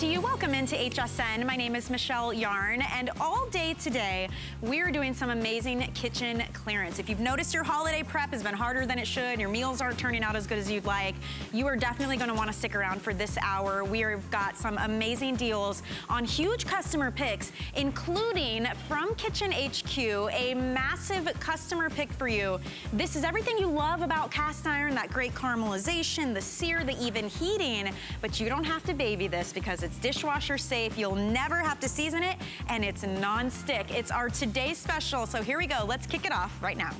to you. Welcome into HSN. My name is Michelle Yarn, and all day today, we're doing some amazing kitchen clearance. If you've noticed your holiday prep has been harder than it should, your meals aren't turning out as good as you'd like, you are definitely gonna wanna stick around for this hour. We've got some amazing deals on huge customer picks, including from Kitchen HQ, a massive customer pick for you. This is everything you love about cast iron, that great caramelization, the sear, the even heating, but you don't have to baby this because it's dishwasher safe. You'll never have to season it and it's non-stick. It's our today's special. So here we go. Let's kick it off right now.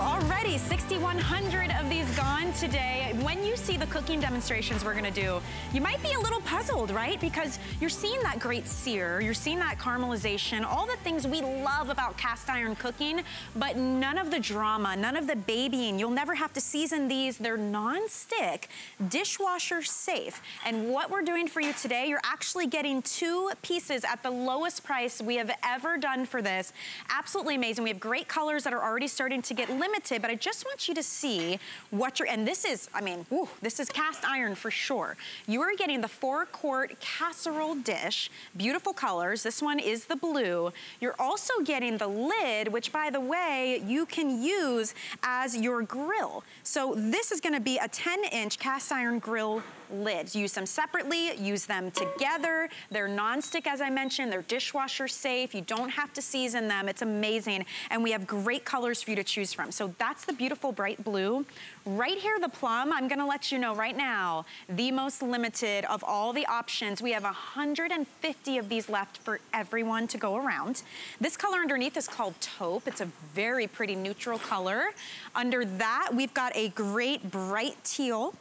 Already 6,100 of these gone today. When you see the cooking demonstrations we're gonna do, you might be a little puzzled, right? Because you're seeing that great sear, you're seeing that caramelization, all the things we love about cast iron cooking, but none of the drama, none of the babying. You'll never have to season these. They're non-stick, dishwasher safe. And what we're doing for you today, you're actually getting two pieces at the lowest price we have ever done for this. Absolutely amazing. We have great colors that are already starting to get limited, but I just want you to see what you're, and this is, I mean, this is cast iron for sure. You are getting the four quart casserole dish, beautiful colors. This one is the blue. You're also getting the lid, which by the way, you can use as your grill. So this is gonna be a 10 inch cast iron grill lids. Use them separately, use them together. They're non-stick, as I mentioned. They're dishwasher safe. You don't have to season them. It's amazing. And we have great colors for you to choose from. So that's the beautiful bright blue. Right here, the plum, I'm gonna let you know right now, the most limited of all the options. We have 150 of these left for everyone to go around. This color underneath is called taupe. It's a very pretty neutral color. Under that, we've got a great bright teal.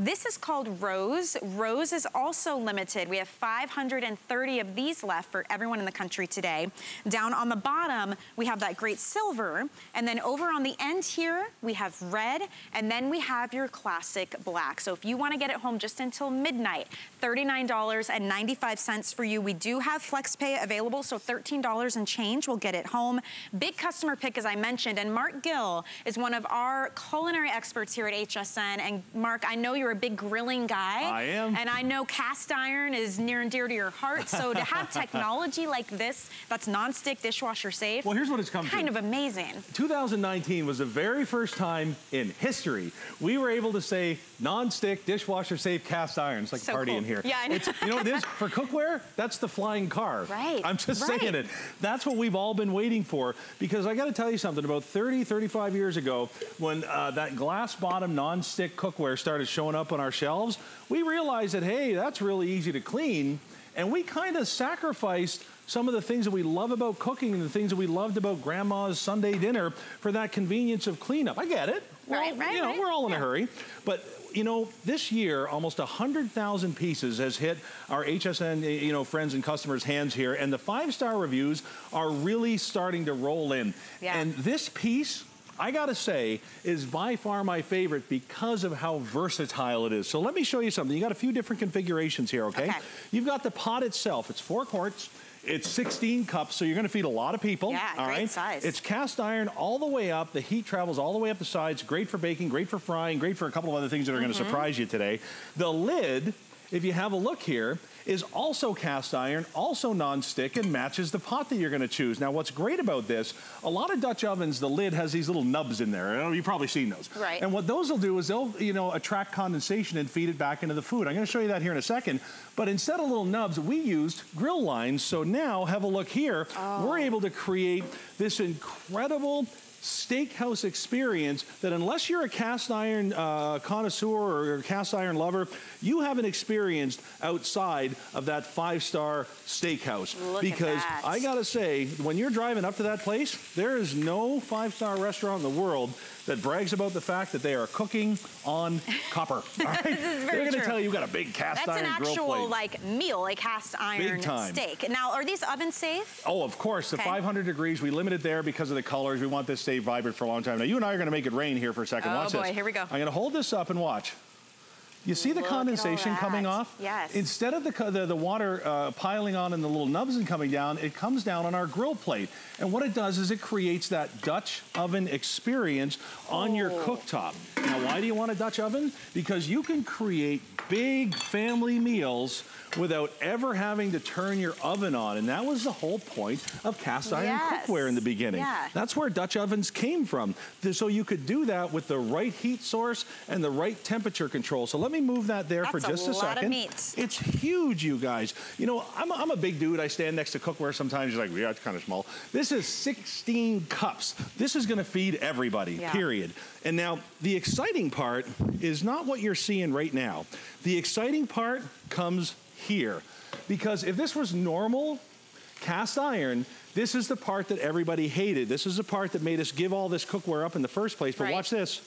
This is called Rose. Rose is also limited. We have 530 of these left for everyone in the country today. Down on the bottom, we have that great silver. And then over on the end here, we have red. And then we have your classic black. So if you wanna get it home just until midnight, $39.95 for you. We do have FlexPay available, so $13 and change will get it home. Big customer pick, as I mentioned. And Mark Gill is one of our culinary experts here at HSN. And Mark, I know you're a big grilling guy. I am. And I know cast iron is near and dear to your heart. So to have technology like this, that's non-stick, dishwasher safe. Well, here's what it's come kind to. of amazing. 2019 was the very first time in history we were able to say non-stick, dishwasher safe cast iron. It's like So a party cool. in here. Yeah, I know. It's, you know what it is? For cookware, that's the flying car. Right, I'm just right. saying it. That's what we've all been waiting for because I got to tell you something. About 30, 35 years ago, when uh, that glass bottom non-stick cookware started showing up on our shelves, we realized that, hey, that's really easy to clean. And we kind of sacrificed some of the things that we love about cooking and the things that we loved about grandma's Sunday dinner for that convenience of cleanup. I get it. We're Right, all- right, You know, right. we're all in a hurry. But you know, this year, almost 100,000 pieces has hit our HSN, eh, you know, friends and customers' hands here, and the five-star reviews are really starting to roll in. Yeah. And this piece, I gotta say, is by far my favorite because of how versatile it is. So let me show you something. You got a few different configurations here, okay? Okay. You've got the pot itself. It's four quarts. It's 16 cups, so you're gonna feed a lot of people. Yeah, all right? size. It's cast iron all the way up. The heat travels all the way up the sides. Great for baking, great for frying, great for a couple of other things that are gonna Mm-hmm. surprise you today. The lid, if you have a look here, is also cast iron, also non-stick, and matches the pot that you're gonna choose. Now, what's great about this, a lot of Dutch ovens, the lid has these little nubs in there. Oh, you've probably seen those. Right. And what those will do is they'll, you know, attract condensation and feed it back into the food. I'm gonna show you that here in a second. But instead of little nubs, we used grill lines. So now, have a look here. Oh. We're able to create this incredible steakhouse experience that unless you're a cast iron uh, connoisseur or a cast iron lover, you haven't experienced outside of that five-star steakhouse. Look because. I gotta say, when you're driving up to that place, there is no five-star restaurant in the world that brags about the fact that they are cooking on copper. All right? This is very They're gonna tell you you've got a big cast That's iron an grill actual plate. like meal, a cast iron time. steak. Now, are these oven safe? Oh, of course, the Okay. 500 degrees, we limit it there because of the colors. We want this to stay vibrant for a long time. Now, you and I are gonna make it rain here for a second. Oh, watch boy, this. here we go. I'm gonna hold this up and watch. You see the Look condensation coming off? Yes. Instead of the, the, the water uh, piling on in the little nubs and coming down, it comes down on our grill plate. And what it does is it creates that Dutch oven experience on oh. your cooktop. Now, why do you want a Dutch oven? Because you can create big family meals without ever having to turn your oven on. And that was the whole point of cast iron yes. cookware in the beginning. Yeah. That's where Dutch ovens came from. So you could do that with the right heat source and the right temperature control. So let me move that there That's for just a, a second. It's huge, you guys. You know, I'm a, I'm a big dude. I stand next to cookware sometimes. You're like, yeah, it's kind of small. This is 16 cups. This is going to feed everybody, yeah. period. And now the exciting part is not what you're seeing right now. The exciting part comes here. Because if this was normal cast iron, this is the part that everybody hated. This is the part that made us give all this cookware up in the first place. But right. watch this.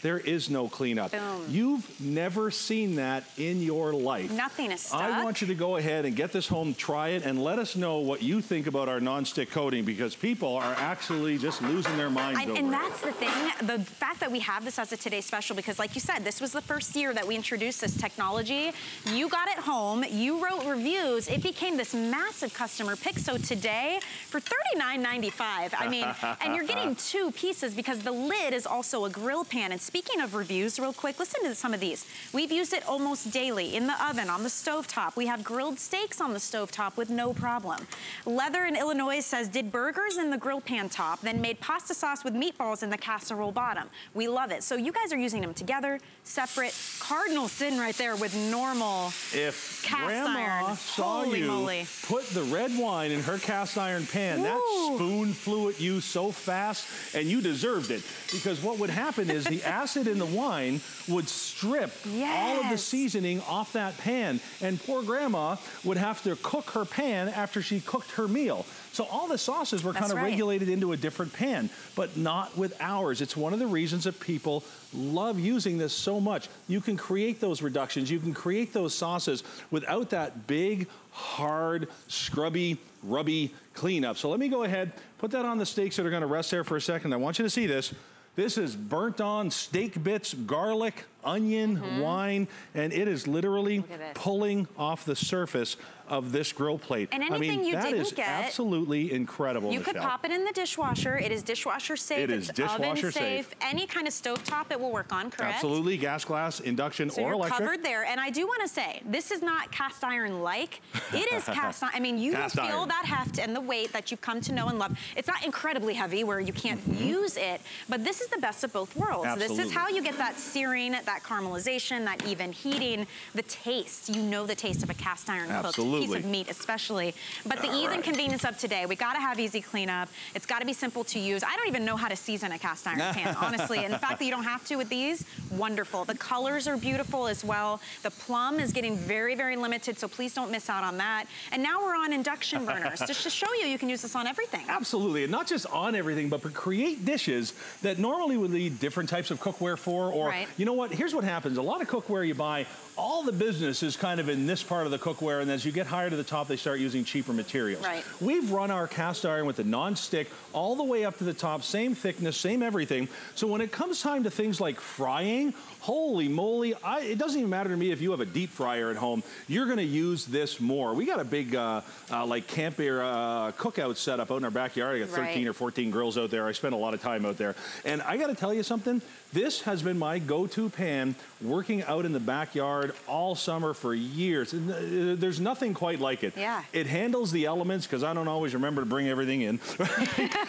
There is no cleanup. Boom. You've never seen that in your life. Nothing is stuck. I want you to go ahead and get this home, try it, and let us know what you think about our non-stick coating because people are actually just losing their minds And it. that's the thing, the fact that we have this as a Today Special because like you said, this was the first year that we introduced this technology. You got it home, you wrote reviews, it became this massive customer pick. So today, for $39.95, I mean, and you're getting two pieces because the lid is also a grill pan. And speaking of reviews, real quick, listen to some of these. We've used it almost daily in the oven, on the stove top. We have grilled steaks on the stove top with no problem. Heather in Illinois says, did burgers in the grill pan top, then made pasta sauce with meatballs in the casserole bottom. We love it. So you guys are using them together, separate. Cardinal sin right there with normal if cast grandma iron. saw Holy you moly. put the red wine in her cast iron pan, that spoon flew at you so fast, and you deserved it. Because what would happen is the acid in the wine would strip yes. all of the seasoning off that pan. And poor grandma would have to cook her pan after she cooked her meal. So all the sauces were kind of right. regulated into a different pan, but not with ours. It's one of the reasons that people love using this so much. You can create those reductions. You can create those sauces without that big, hard, scrubby, rubby cleanup. So let me go ahead, put that on the steaks that are gonna rest there for a second. I want you to see this. This is burnt on steak bits, garlic, onion, mm -hmm. wine, and it is literally pulling off the surface of this grill plate. And anything I mean, you that didn't is get, absolutely incredible. You Michelle. could pop it in the dishwasher. It is dishwasher safe. It is it's dishwasher oven safe. Any kind of stove top it will work on, correct? Absolutely, gas glass, induction, so or electric. covered there. And I do want to say, this is not cast iron like. It is cast iron. I mean, you feel iron. that heft and the weight that you've come to know and love. It's not incredibly heavy where you can't mm -hmm. use it, but this is the best of both worlds. Absolutely. This is how you get that searing, that caramelization, that even heating, the taste. You know the taste of a cast iron cooked piece of meat, especially. But the All ease right. and convenience of today, we gotta have easy cleanup. It's gotta be simple to use. I don't even know how to season a cast iron pan, honestly. And the fact that you don't have to with these, wonderful. The colors are beautiful as well. The plum is getting very, very limited, so please don't miss out on that. And now we're on induction burners, just to show you, you can use this on everything. Absolutely, and not just on everything, but create dishes that normally would need different types of cookware for, or, right. you know what, here's what happens. A lot of cookware you buy, all the business is kind of in this part of the cookware, and as you get higher to the top, they start using cheaper materials. Right. We've run our cast iron with the non-stick all the way up to the top, same thickness, same everything. So when it comes time to things like frying, holy moly, I, it doesn't even matter to me if you have a deep fryer at home, you're gonna use this more. We got a big uh, uh, like camper uh, cookout setup out in our backyard. I got 13 right. or 14 grills out there. I spend a lot of time out there. And I gotta tell you something, this has been my go-to pan working out in the backyard all summer for years. And uh, there's nothing quite like it. Yeah. It handles the elements because I don't always remember to bring everything in.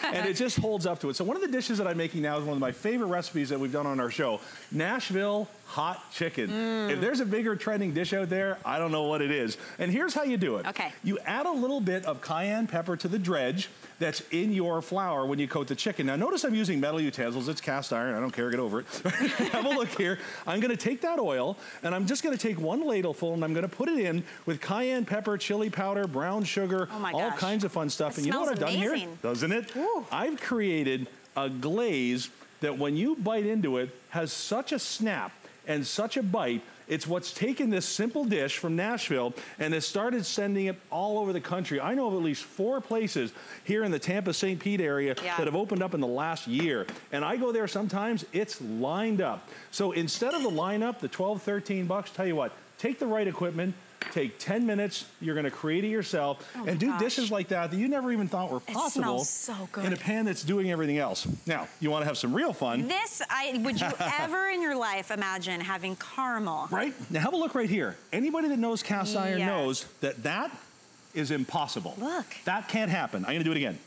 and it just holds up to it. So one of the dishes that I'm making now is one of my favorite recipes that we've done on our show, Nashville hot chicken. Mm. If there's a bigger trending dish out there, I don't know what it is. And here's how you do it. Okay. You add a little bit of cayenne pepper to the dredge that's in your flour when you coat the chicken. Now notice I'm using metal utensils. It's cast iron. I don't care. To get over it. Have a look here. I'm going to take that oil and I'm just going to take one ladleful and I'm going to put it in with cayenne pepper, chili powder, brown sugar, oh all kinds of fun stuff. It and you know what I've amazing. done here? Doesn't it? Ooh. I've created a glaze that when you bite into it has such a snap and such a bite, It's what's taken this simple dish from Nashville and has started sending it all over the country. I know of at least four places here in the Tampa St. Pete area yeah. that have opened up in the last year. And I go there sometimes, it's lined up. So instead of the lineup, the 12, 13 bucks, tell you what, take the right equipment, Take 10 minutes, you're gonna create it yourself, oh and do gosh. dishes like that that you never even thought were possible so in a pan that's doing everything else. Now, you wanna have some real fun. This, I, would you ever in your life imagine having caramel? Right, now have a look right here. Anybody that knows cast iron yes. knows that that is impossible. Look. That can't happen. I'm gonna do it again.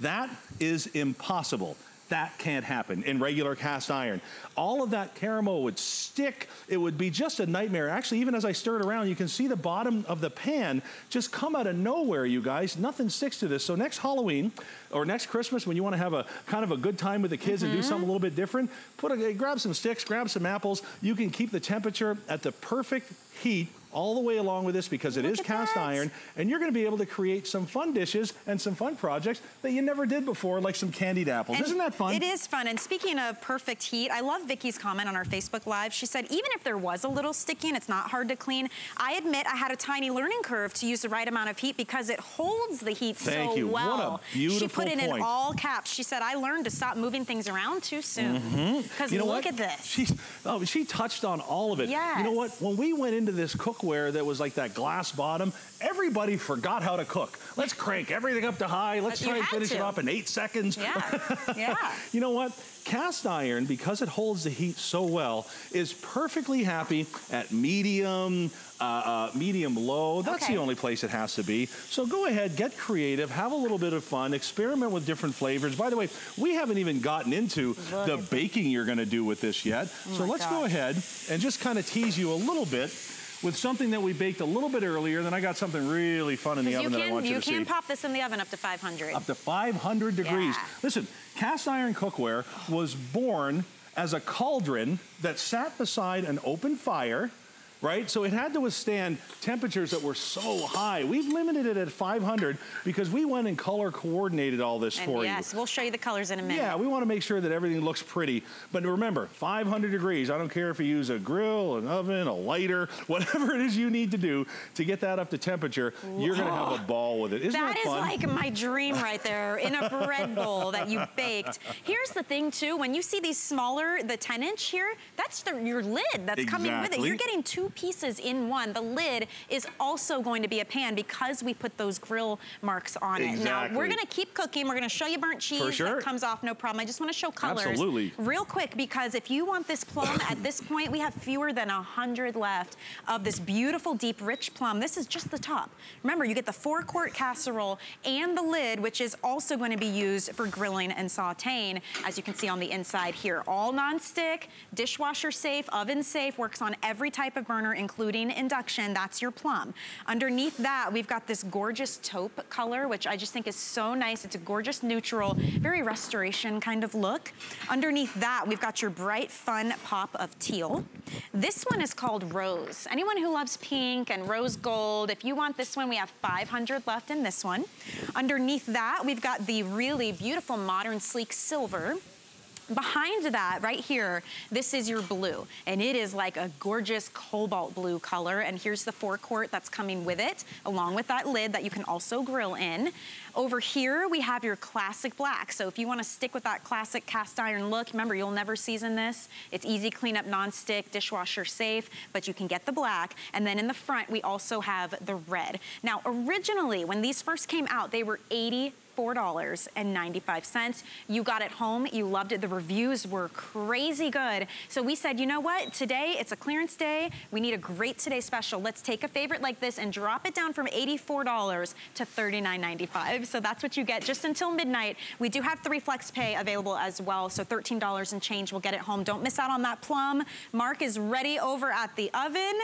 That is impossible. That can't happen in regular cast iron. All of that caramel would stick. It would be just a nightmare. Actually, even as I stir it around, you can see the bottom of the pan just come out of nowhere, you guys. Nothing sticks to this. So next Halloween or next Christmas, when you want to have a kind of a good time with the kids mm -hmm. and do something a little bit different, put a, grab some sticks, grab some apples. You can keep the temperature at the perfect heat all the way along with this because it Look is cast that. iron and you're going to be able to create some fun dishes and some fun projects that you never did before like some candied apples. And Isn't that fun? It is fun and speaking of perfect heat, I love Vicky's comment on our Facebook Live. She said even if there was a little sticky and it's not hard to clean, I admit I had a tiny learning curve to use the right amount of heat because it holds the heat Thank so you. well. What a beautiful She put it point. in all caps. She said I learned to stop moving things around too soon. Because mm -hmm. you know look what? at this. She, oh, she touched on all of it. Yes. You know what? When we went into this cookware that was like that glass bottom, everybody forgot how to cook. Let's crank everything up to high. Let's but try and finish to. it off in eight seconds. Yeah, yeah. you know what? Cast iron, because it holds the heat so well, is perfectly happy at medium, uh, uh, medium low. That's okay. the only place it has to be. So go ahead, get creative, have a little bit of fun, experiment with different flavors. By the way, we haven't even gotten into Look the baking you're gonna do with this yet. Oh so let's gosh. go ahead and just kind of tease you a little bit with something that we baked a little bit earlier. Then I got something really fun in the oven can, that I want you, you to see. You can pop this in the oven up to 500. Up to 500 degrees. Yeah. Listen, cast iron cookware was born as a cauldron that sat beside an open fire right? So it had to withstand temperatures that were so high. We've limited it at 500 because we went and color coordinated all this and for yes, you. Yes, we'll show you the colors in a minute. Yeah, we want to make sure that everything looks pretty. But remember, 500 degrees. I don't care if you use a grill, an oven, a lighter, whatever it is you need to do to get that up to temperature, you're going to have a ball with it. Isn't that, that is like my dream right there in a bread bowl that you baked. Here's the thing too, when you see these smaller, the 10 inch here, that's the, your lid that's exactly. coming with it. You're getting two pieces in one. The lid is also going to be a pan because we put those grill marks on exactly. it. Now, we're gonna keep cooking. We're gonna show you burnt cheese sure. that comes off, no problem. I just wanna show colors Absolutely. real quick because if you want this plum at this point, we have fewer than 100 left of this beautiful, deep, rich plum. This is just the top. Remember, you get the four quart casserole and the lid, which is also going to be used for grilling and sauteing, as you can see on the inside here. All non-stick, dishwasher safe, oven safe, works on every type of including induction. That's your plum. Underneath that, we've got this gorgeous taupe color, which I just think is so nice. It's a gorgeous neutral, very restoration kind of look. Underneath that, we've got your bright, fun pop of teal. This one is called Rose. Anyone who loves pink and rose gold, if you want this one, we have 500 left in this one. Underneath that, we've got the really beautiful modern sleek silver. Behind that, right here, this is your blue. And it is like a gorgeous cobalt blue color. And here's the four quart that's coming with it, along with that lid that you can also grill in. Over here, we have your classic black. So if you wanna stick with that classic cast iron look, remember, you'll never season this. It's easy cleanup, non-stick, dishwasher safe, but you can get the black. And then in the front, we also have the red. Now, originally, when these first came out, they were 80 $4.95. You got it home, you loved it. The reviews were crazy good. So we said, you know what? Today, it's a clearance day. We need a great today special. Let's take a favorite like this and drop it down from $84 to $39.95. So that's what you get just until midnight. We do have three flex pay available as well. So $13 and change will get it home. Don't miss out on that plum. Mark is ready over at the oven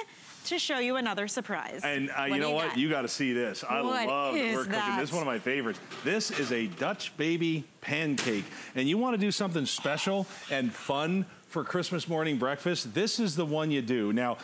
to show you another surprise. And uh, you know you what? Got? You got to see this. I what love that we're that? cooking. This is one of my favorites. This is a Dutch baby pancake. And you want to do something special and fun for Christmas morning breakfast, this is the one you do. Now,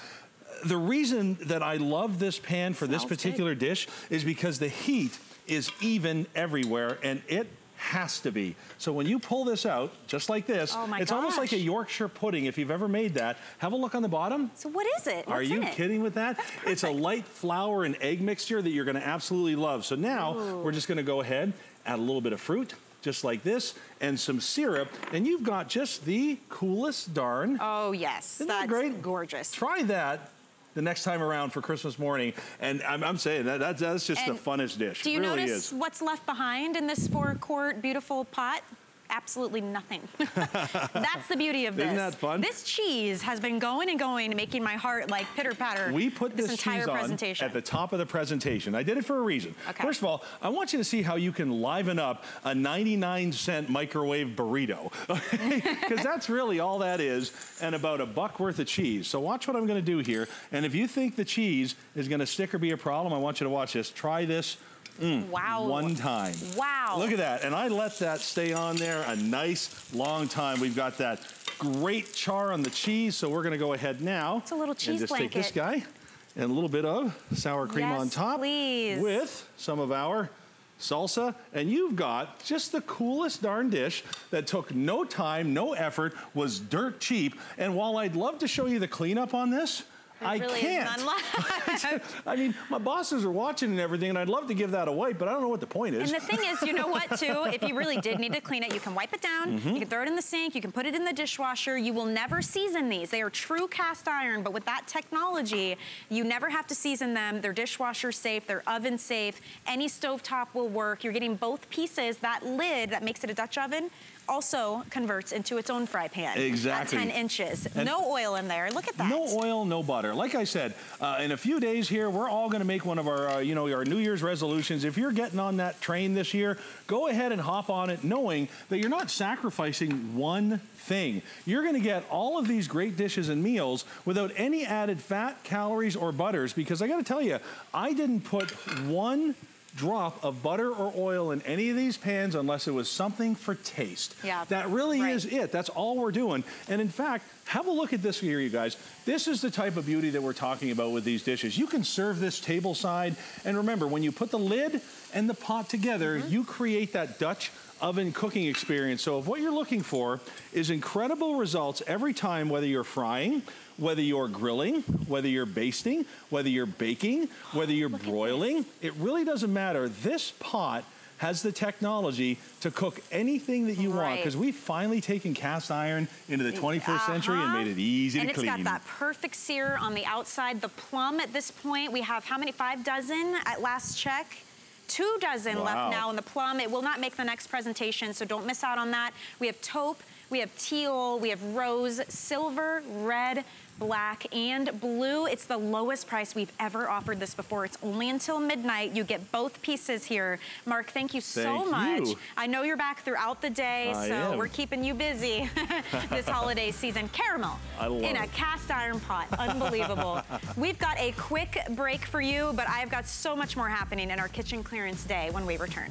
the reason that I love this pan for this particular good. dish is because the heat is even everywhere and it has to be. So when you pull this out, just like this, oh it's gosh. almost like a Yorkshire pudding if you've ever made that. Have a look on the bottom. So what is it? What's Are you kidding with that? It's a light flour and egg mixture that you're gonna absolutely love. So now Ooh. we're just gonna go ahead, add a little bit of fruit, just like this, and some syrup, and you've got just the coolest darn. Oh yes, Isn't that's that great? gorgeous. Try that the next time around for Christmas morning. And I'm, I'm saying that, that that's just and the funnest dish. Do you really notice is. what's left behind in this four quart beautiful pot? Absolutely nothing. That's the beauty of this. Isn't that fun? This cheese has been going and going, making my heart like pitter patter. We put this, this entire presentation. at the top of the presentation. I did it for a reason. Okay. First of all, I want you to see how you can liven up a 99 cent microwave burrito. Because that's really all that is, and about a buck worth of cheese. So watch what I'm gonna do here. And if you think the cheese is gonna stick or be a problem, I want you to watch this. Try this Mm, wow. One time. Wow. Look at that. And I let that stay on there a nice long time. We've got that great char on the cheese, so we're gonna go ahead now. It's a little cheese and just blanket. take this guy and a little bit of sour cream yes, on top. please. With some of our salsa, and you've got just the coolest darn dish that took no time, no effort, was dirt cheap. And while I'd love to show you the cleanup on this, I really can't. I mean, my bosses are watching and everything, and I'd love to give that away, but I don't know what the point is. And the thing is, you know what, too? If you really did need to clean it, you can wipe it down, mm -hmm. you can throw it in the sink, you can put it in the dishwasher. You will never season these. They are true cast iron, but with that technology, you never have to season them. They're dishwasher safe, they're oven safe. Any stovetop will work. You're getting both pieces. That lid that makes it a Dutch oven also converts into its own fry pan. Exactly. At 10 inches. And no oil in there. Look at that. No oil, no butter. Like I said, uh, in a few days here, we're all going to make one of our, uh, you know, our New Year's resolutions. If you're getting on that train this year, go ahead and hop on it knowing that you're not sacrificing one thing. You're going to get all of these great dishes and meals without any added fat, calories, or butters because I got to tell you, I didn't put one drop of butter or oil in any of these pans unless it was something for taste. Yeah. That really right. is it. That's all we're doing. And in fact, have a look at this here, you guys. This is the type of beauty that we're talking about with these dishes. You can serve this table side. And remember, when you put the lid and the pot together, mm -hmm. you create that Dutch oven cooking experience. So if what you're looking for is incredible results every time, whether you're frying, whether you're grilling, whether you're basting, whether you're baking, whether you're broiling, it really doesn't matter. This pot has the technology to cook anything that you right. want because we've finally taken cast iron into the 21st uh -huh. century and made it easy and to clean. And it's got that perfect sear on the outside. The plum at this point, we have how many? Five dozen at last check two dozen wow. left now in the plum. It will not make the next presentation, so don't miss out on that. We have taupe, we have teal, we have rose, silver, red, black, and blue. It's the lowest price we've ever offered this before. It's only until midnight. You get both pieces here. Mark, thank you so thank much. You. I know you're back throughout the day, I so am. we're keeping you busy this holiday season. Caramel in a it. cast iron pot. Unbelievable. We've got a quick break for you, but I've got so much more happening in our kitchen clearance day when we return.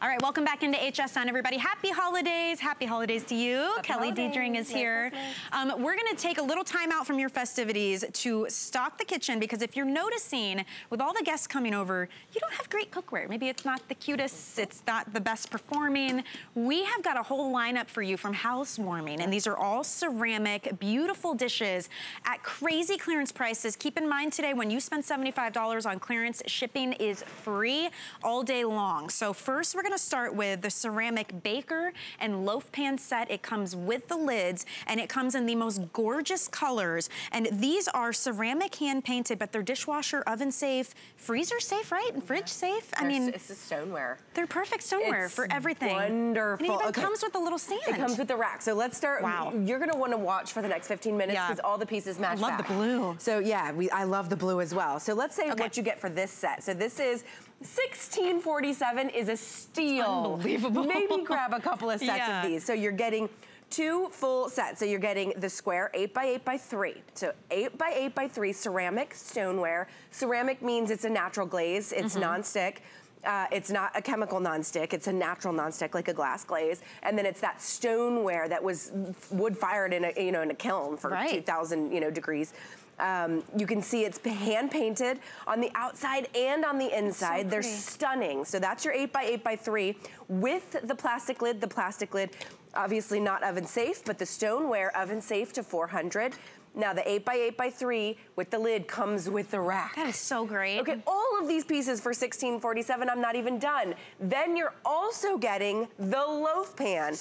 All right, welcome back into HSN, everybody. Happy holidays. Happy holidays to you. Happy Kelly holidays. Diedring is here. Um, we're going to take a little time out from your festivities to stock the kitchen because if you're noticing, with all the guests coming over, you don't have great cookware. Maybe it's not the cutest, it's not the best performing. We have got a whole lineup for you from Housewarming, and these are all ceramic, beautiful dishes at crazy clearance prices. Keep in mind today, when you spend $75 on clearance, shipping is free all day long. So first, we're gonna start with the ceramic baker and loaf pan set. It comes with the lids and it comes in the most gorgeous colors. And these are ceramic hand painted, but they're dishwasher oven safe, freezer safe, right? And fridge safe. I mean, it's a stoneware. They're perfect stoneware It's for everything. Wonderful. And it even Okay. comes with a little stand. It comes with the rack. So let's start. Wow. You're gonna want to watch for the next 15 minutes Yeah. because all the pieces match. I love the blue. So yeah, we, I love the blue as well. So let's say Okay. what you get for this set. So this is 1647 is a steal. unbelievable. Maybe grab a couple of sets Yeah. of these. So you're getting two full sets. So you're getting the square 8 by 8 by 3. So 8 by 8 by 3 ceramic stoneware. Ceramic means it's a natural glaze. It's Mm-hmm. non-stick. Uh, it's not a chemical nonstick, it's a natural nonstick like a glass glaze. And then it's that stoneware that was wood fired in a, you know, in a kiln for Right. 2000 you know, degrees. Um, you can see it's hand painted on the outside and on the inside. They're stunning. So that's your 8 by 8 by 3 with the plastic lid. The plastic lid, obviously not oven safe, but the stoneware oven safe to 400. Now the 8 by 8 by 3 with the lid comes with the rack. That is so great. Okay, all of these pieces for 1647, I'm not even done. Then you're also getting the loaf pan,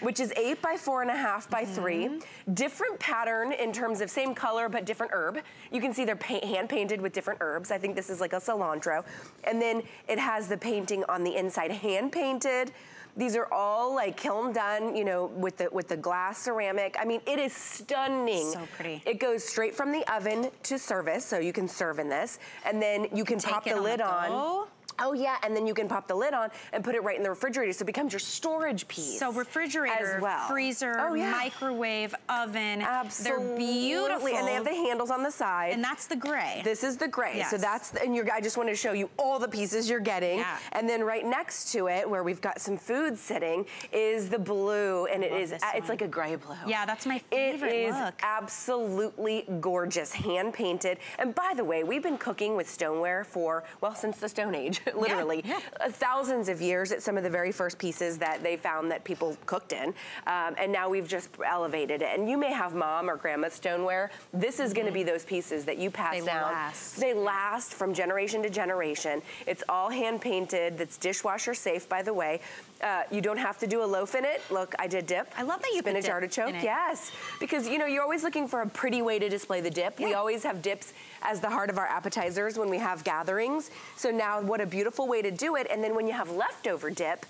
which is eight by four and a half by three. Mm-hmm. Different pattern in terms of same color, but different herb. You can see they're pa- hand painted with different herbs. I think this is like a cilantro. And then it has the painting on the inside, hand painted. These are all like kiln done, you know, with the with the glass ceramic. I mean, it is stunning. So pretty. It goes straight from the oven to service, so you can serve in this, and then you can Take pop the on the lid on. Oh yeah, and then you can pop the lid on and put it right in the refrigerator, so it becomes your storage piece. So refrigerator, as well. freezer, oh, yeah. microwave, oven. Absolutely. They're beautiful. and they have the handles on the side. And that's the gray. This is the gray. So that's, the, and you're, I just wanted to show you all the pieces you're getting. Yeah. And then right next to it, where we've got some food sitting, is the blue. And it Love uh, it's one. like a gray blue. Yeah, that's my favorite It is look. absolutely gorgeous, hand painted. And by the way, we've been cooking with stoneware for, well, since the Stone Age, literally. yeah. Uh, thousands of years. It's some of the very first pieces that they found that people cooked in. Um, and now we've just elevated it. And you may have mom or grandma stoneware. This is gonna be those pieces that you pass Mm-hmm. They down. last. They last from generation to generation. It's all hand painted. That's dishwasher safe, by the way. Uh, you don't have to do a loaf in it. Look, I did dip. I love that you put Spinach dip artichoke, yes. Because, you know, you're always looking for a pretty way to display the dip. We always have dips as the heart of our appetizers when we have gatherings. So now what a beautiful way to do it. And then when you have leftover dip,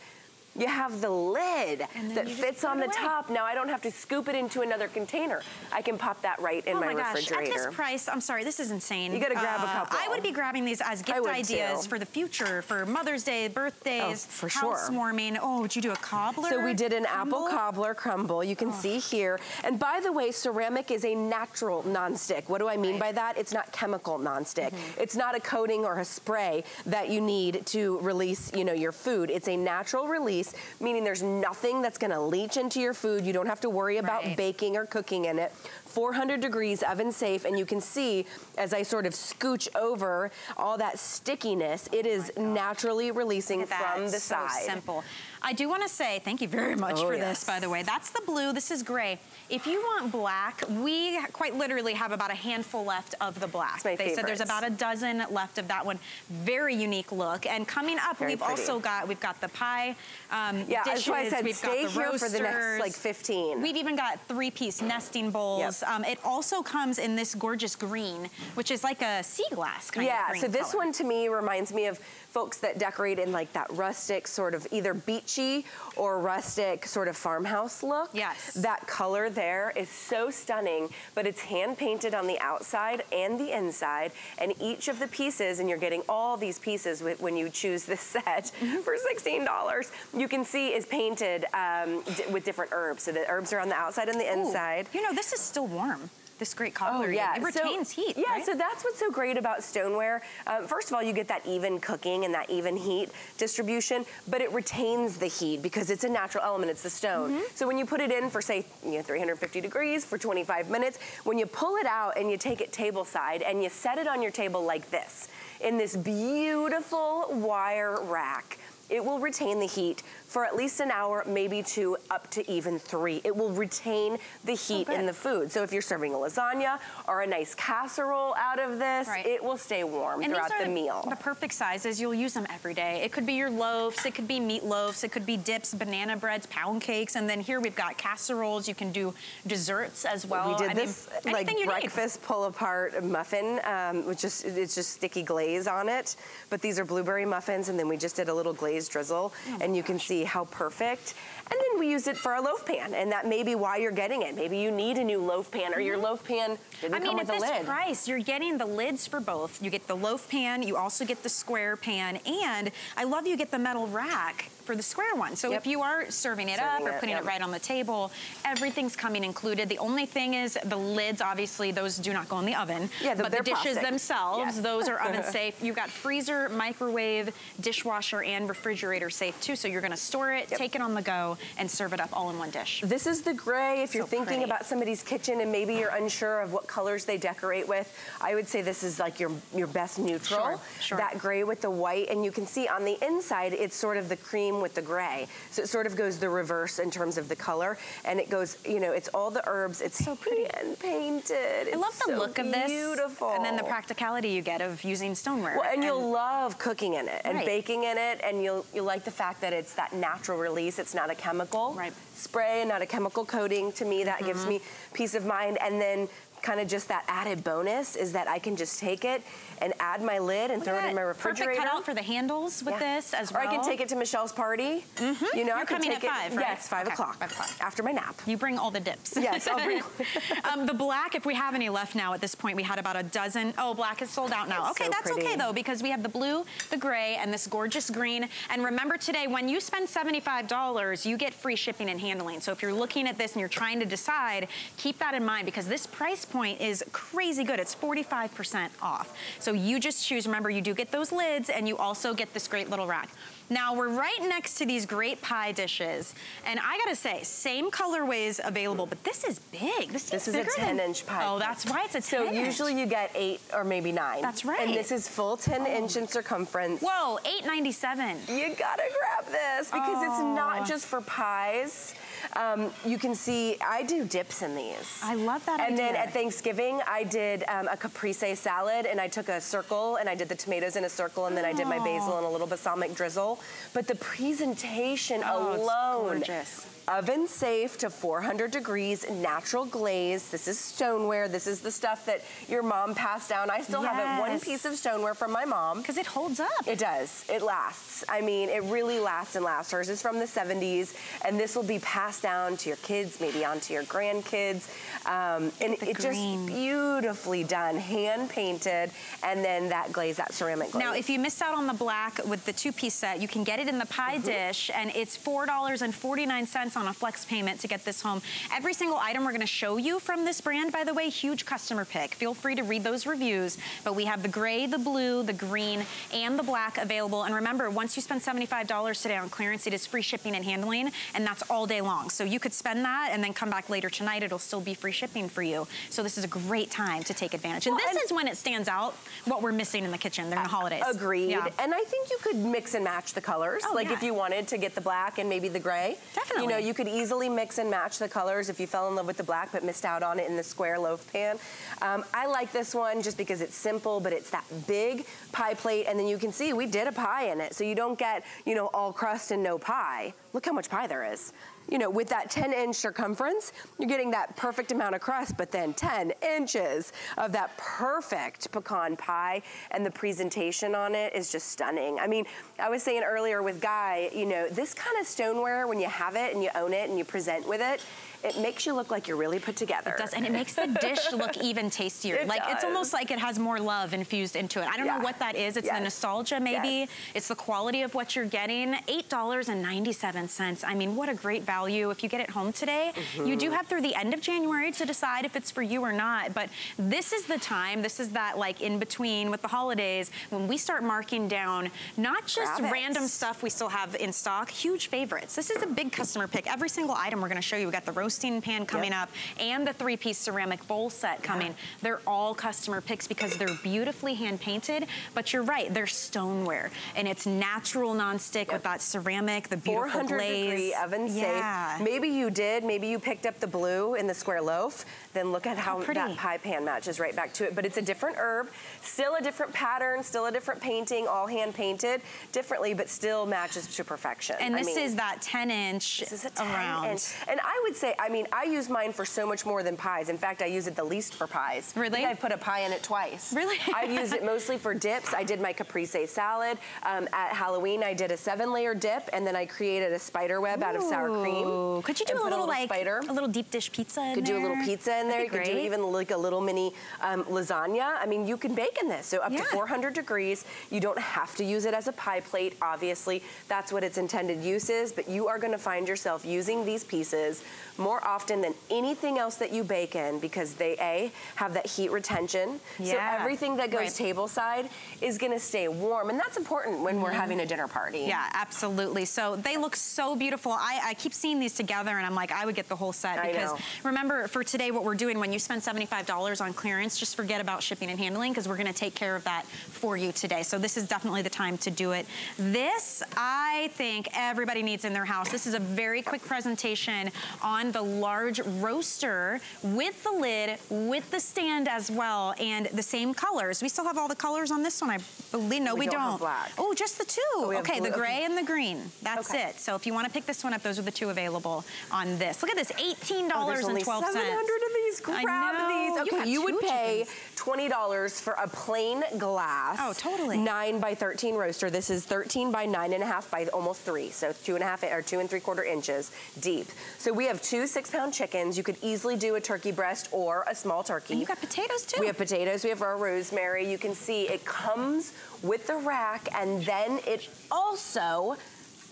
you have the lid that fits on the away. top. Now I don't have to scoop it into another container. I can pop that right in oh my, my, gosh, refrigerator. at this price, I'm sorry, this is insane. Uh, You gotta grab a couple. I would be grabbing these as gift ideas too. for the future, for Mother's Day, birthdays, Oh, for sure. housewarming. Oh, would you do a cobbler? So we did an crumble? apple cobbler crumble. You can see here. And by the way, ceramic is a natural nonstick. What do I mean by that? It's not chemical nonstick. It's not a coating or a spray that you need to release, you know, your food. It's a natural release, meaning there's nothing that's gonna leach into your food. You don't have to worry about Right. baking or cooking in it. 400 degrees, oven safe, and you can see as I sort of scooch over all that stickiness, it is naturally releasing Look at that, from the so side. simple. I do want to say thank you very much Oh, for yes. this, by the way. That's the blue. This is gray. If you want black, we quite literally have about a handful left of the black. they said there's about a dozen left of that one. Very unique look. And coming up, Very we've pretty. also got we've got the pie um, Yeah, dishes. that's why I said we've stay got the here for the next, like, 15. We've even got three-piece nesting bowls. Yep. Um, it also comes in this gorgeous green, which is like a sea glass kind yeah, of green so this color. one to me reminds me of folks that decorate in like that rustic sort of either beachy or rustic sort of farmhouse look. Yes. That color there is so stunning, but it's hand painted on the outside and the inside, and each of the pieces, and you're getting all these pieces when you choose this set Mm-hmm. for $16, you can see is painted um, with different herbs. So the herbs are on the outside and the Ooh, inside. You know, this is still warm. This great cobbler. Oh yeah, It So- retains heat. Yeah, right? so that's what's so great about stoneware. Um, first of all, you get that even cooking and that even heat distribution, but it retains the heat because it's a natural element. It's the stone. Mm-hmm. So when you put it in for say, you know, 350 degrees for 25 minutes, when you pull it out and you take it table side and you set it on your table like this, in this beautiful wire rack. it will retain the heat for at least an hour, maybe two, up to even three. It will retain the heat in the food. So if you're serving a lasagna or a nice casserole out of this, Right. it will stay warm And throughout these are the meal. The perfect sizes. You'll use them every day. It could be your loaves. It could be meatloafs. It could be dips, banana breads, pound cakes. And then here we've got casseroles. You can do desserts as well. we did I mean, this like anything you need. breakfast pull apart muffin, um, which is it's just sticky glaze on it. But these are blueberry muffins, and then we just did a little glaze drizzle, Oh and you can see how perfect. And then we use it for our loaf pan, and that may be why you're getting it. Maybe you need a new loaf pan, or your loaf pan didn't Mm-hmm. I come mean, with at a this lid. price, you're getting the lids for both. You get the loaf pan, you also get the square pan, and I love you get the metal rack for the square one. So Yep. if you are serving it Serving up or it, putting yep. it right on the table, everything's coming included. The only thing is the lids, obviously, those do not go in the oven. Yeah, but the dishes plastic. themselves, Yes. those are oven safe. You've got freezer, microwave, dishwasher, and refrigerator safe too. So you're gonna store it, Yep. take it on the go, and serve it up all in one dish. This is the gray. If you're So thinking pretty. about somebody's kitchen and maybe you're unsure of what colors they decorate with, I would say this is like your your best neutral. Sure, sure. That gray with the white, and you can see on the inside it's sort of the cream with the gray. So it sort of goes the reverse in terms of the color, and it goes, you know, it's all the herbs. It's So pretty. and painted. I love the so look of this. Beautiful. And then the practicality you get of using stoneware. Well, and you'll love cooking in it and Right. baking in it, and you'll you like the fact that it's that natural release. It's not a chemical Right. spray, and not a chemical coating. To me, that Mm-hmm. gives me peace of mind. And then kind of just that added bonus is that I can just take it and add my lid and Look throw it in my refrigerator. Perfect cutout for the handles with Yeah. this as or well. I can take it to Michelle's party. Mm-hmm. You know, I You're can coming take at it. five, right? Yes, five Okay, o'clock. after my nap. You bring all the dips. Yes, I'll bring. um, the black, if we have any left now at this point, we had about a dozen. Oh, black is sold out now. It's okay, so that's okay though, because we have the blue, the gray, and this gorgeous green. And remember today, when you spend $75, you get free shipping and handling. So if you're looking at this and you're trying to decide, keep that in mind because this price point is crazy good. It's 45% off. So you just choose, remember, you do get those lids and you also get this great little rack. Now we're right next to these great pie dishes. And I gotta say, same colorways available, but this is big. This, This is a bigger 10 than- inch pie. Oh, that's right, it's a 10 So inch. usually you get eight or maybe nine. That's right. And this is full 10 inch in oh. circumference. Whoa, 897. You gotta grab this because it's not just for pies. Um, you can see I do dips in these. I love that And then at Thanksgiving, I did um, a caprese salad, and I took a circle, and I did the tomatoes in a circle, and then I did my basil and a little balsamic drizzle. But the presentation Oh, it's alone, gorgeous. Oven safe to 400 degrees, natural glaze. This is stoneware. This is the stuff that your mom passed down. I still have it, one piece of stoneware from my mom. Because it holds up. It does. It lasts. I mean, it really lasts and lasts. Hers is from the 70s, and this will be passed down to your kids, maybe onto your grandkids. Um, and The it just beautifully done, hand painted, and then that glaze, that ceramic glaze. Now, if you missed out on the black with the two-piece set, you can get it in the pie Mm-hmm. dish, and it's $4.49 on a flex payment to get this home. Every single item we're gonna show you from this brand, by the way, huge customer pick. Feel free to read those reviews, but we have the gray, the blue, the green, and the black available. And remember, once you spend $75 today on clearance, it is free shipping and handling, and that's all day long. So you could spend that and then come back later tonight, it'll still be free shipping for you. So this is a great time to take advantage. And Well, this and- is when it stands out, what we're missing in the kitchen during the holidays. Agreed. Yeah. And I think you could mix and match the colors. Oh, like yeah. if you wanted to get the black and maybe the gray. Definitely. You know, you could easily mix and match the colors if you fell in love with the black but missed out on it in the square loaf pan. Um, I like this one just because it's simple, but it's that big pie plate. And then you can see we did a pie in it. So you don't get, you know, all crust and no pie. Look how much pie there is. You know, with that 10 inch circumference, you're getting that perfect amount of crust, but then 10 inches of that perfect pecan pie. And the presentation on it is just stunning. I mean, I was saying earlier with Guy, you know, this kind of stoneware, when you have it and you own it and you present with it, it makes you look like you're really put together. It does, and it makes the dish look even tastier. It like it's almost like it has more love infused into it. I don't Yeah. know what that is. It's the nostalgia, maybe. Yes. It's the quality of what you're getting. Eight dollars and ninety-seven cents. I mean, what a great value. If you get it home today, you do mm-hmm. have through the end of January to decide if it's for you or not. But this is the time. This is that like in between with the holidays when we start marking down not just Grab it. random stuff we still have in stock, huge favorites. This is a big customer pick. Every single item we're going to show you. We got the roast toasting pan coming yep. up and the three-piece ceramic bowl set coming. Yeah. They're all customer picks because they're beautifully hand painted, but you're right, they're stoneware. And it's natural nonstick yep. with that ceramic, the beautiful 400 glaze. degree oven yeah. safe. Maybe you did, maybe you picked up the blue in the square loaf, then look at how, how that pie pan matches right back to it. But it's a different herb, still a different pattern, still a different painting, all hand painted differently, but still matches to perfection. And this I mean, is that 10 inch this is a 10 around. Inch. And I would say, I mean, I use mine for so much more than pies. In fact, I use it the least for pies. Really? I've put a pie in it twice. Really? I've used it mostly for dips. I did my caprese salad. Um, at Halloween, I did a seven layer dip and then I created a spider web Ooh. out of sour cream. Could you do a little, a little, like, spider. a little deep dish pizza Could there? do a little pizza in there. You could do even like a little mini um, lasagna. I mean, you can bake in this. So up yeah. to 400 degrees. You don't have to use it as a pie plate, obviously. That's what its intended use is, but you are gonna find yourself using these pieces more often than anything else that you bake in because they, A, have that heat retention. Yeah. So everything that goes right. table side is gonna stay warm. And that's important when mm we're mm-hmm. having a dinner party. Yeah, absolutely. So they look so beautiful. I, I, keep seeing these together and I'm like, I would get the whole set because remember for today what we're doing, when you spend $75 on clearance, just forget about shipping and handling because we're gonna take care of that for you today. So this is definitely the time to do it. This, I think everybody needs in their house. This is a very quick presentation on on large roaster with the lid, with the stand as well, and the same colors. We still have all the colors on this one, I believe. No, we, we don't. don't. Oh, just the two. Oh, okay, the gray okay. and the green. That's okay. it. So if you want to pick this one up, those are the two available on this. Look at this, $18.12. Oh, 700 of these. Grab these. Okay, you, you would pay $20 for a plain glass. Oh, totally. 9 by 13 roaster. This is 13 by 9.5 by almost 3. So two and a half or two and three quarter inches deep. So we have two six pound chickens. You could easily do a turkey breast or a small turkey. And you got potatoes too. We have potatoes, we have our rosemary. You can see it comes with the rack and then it also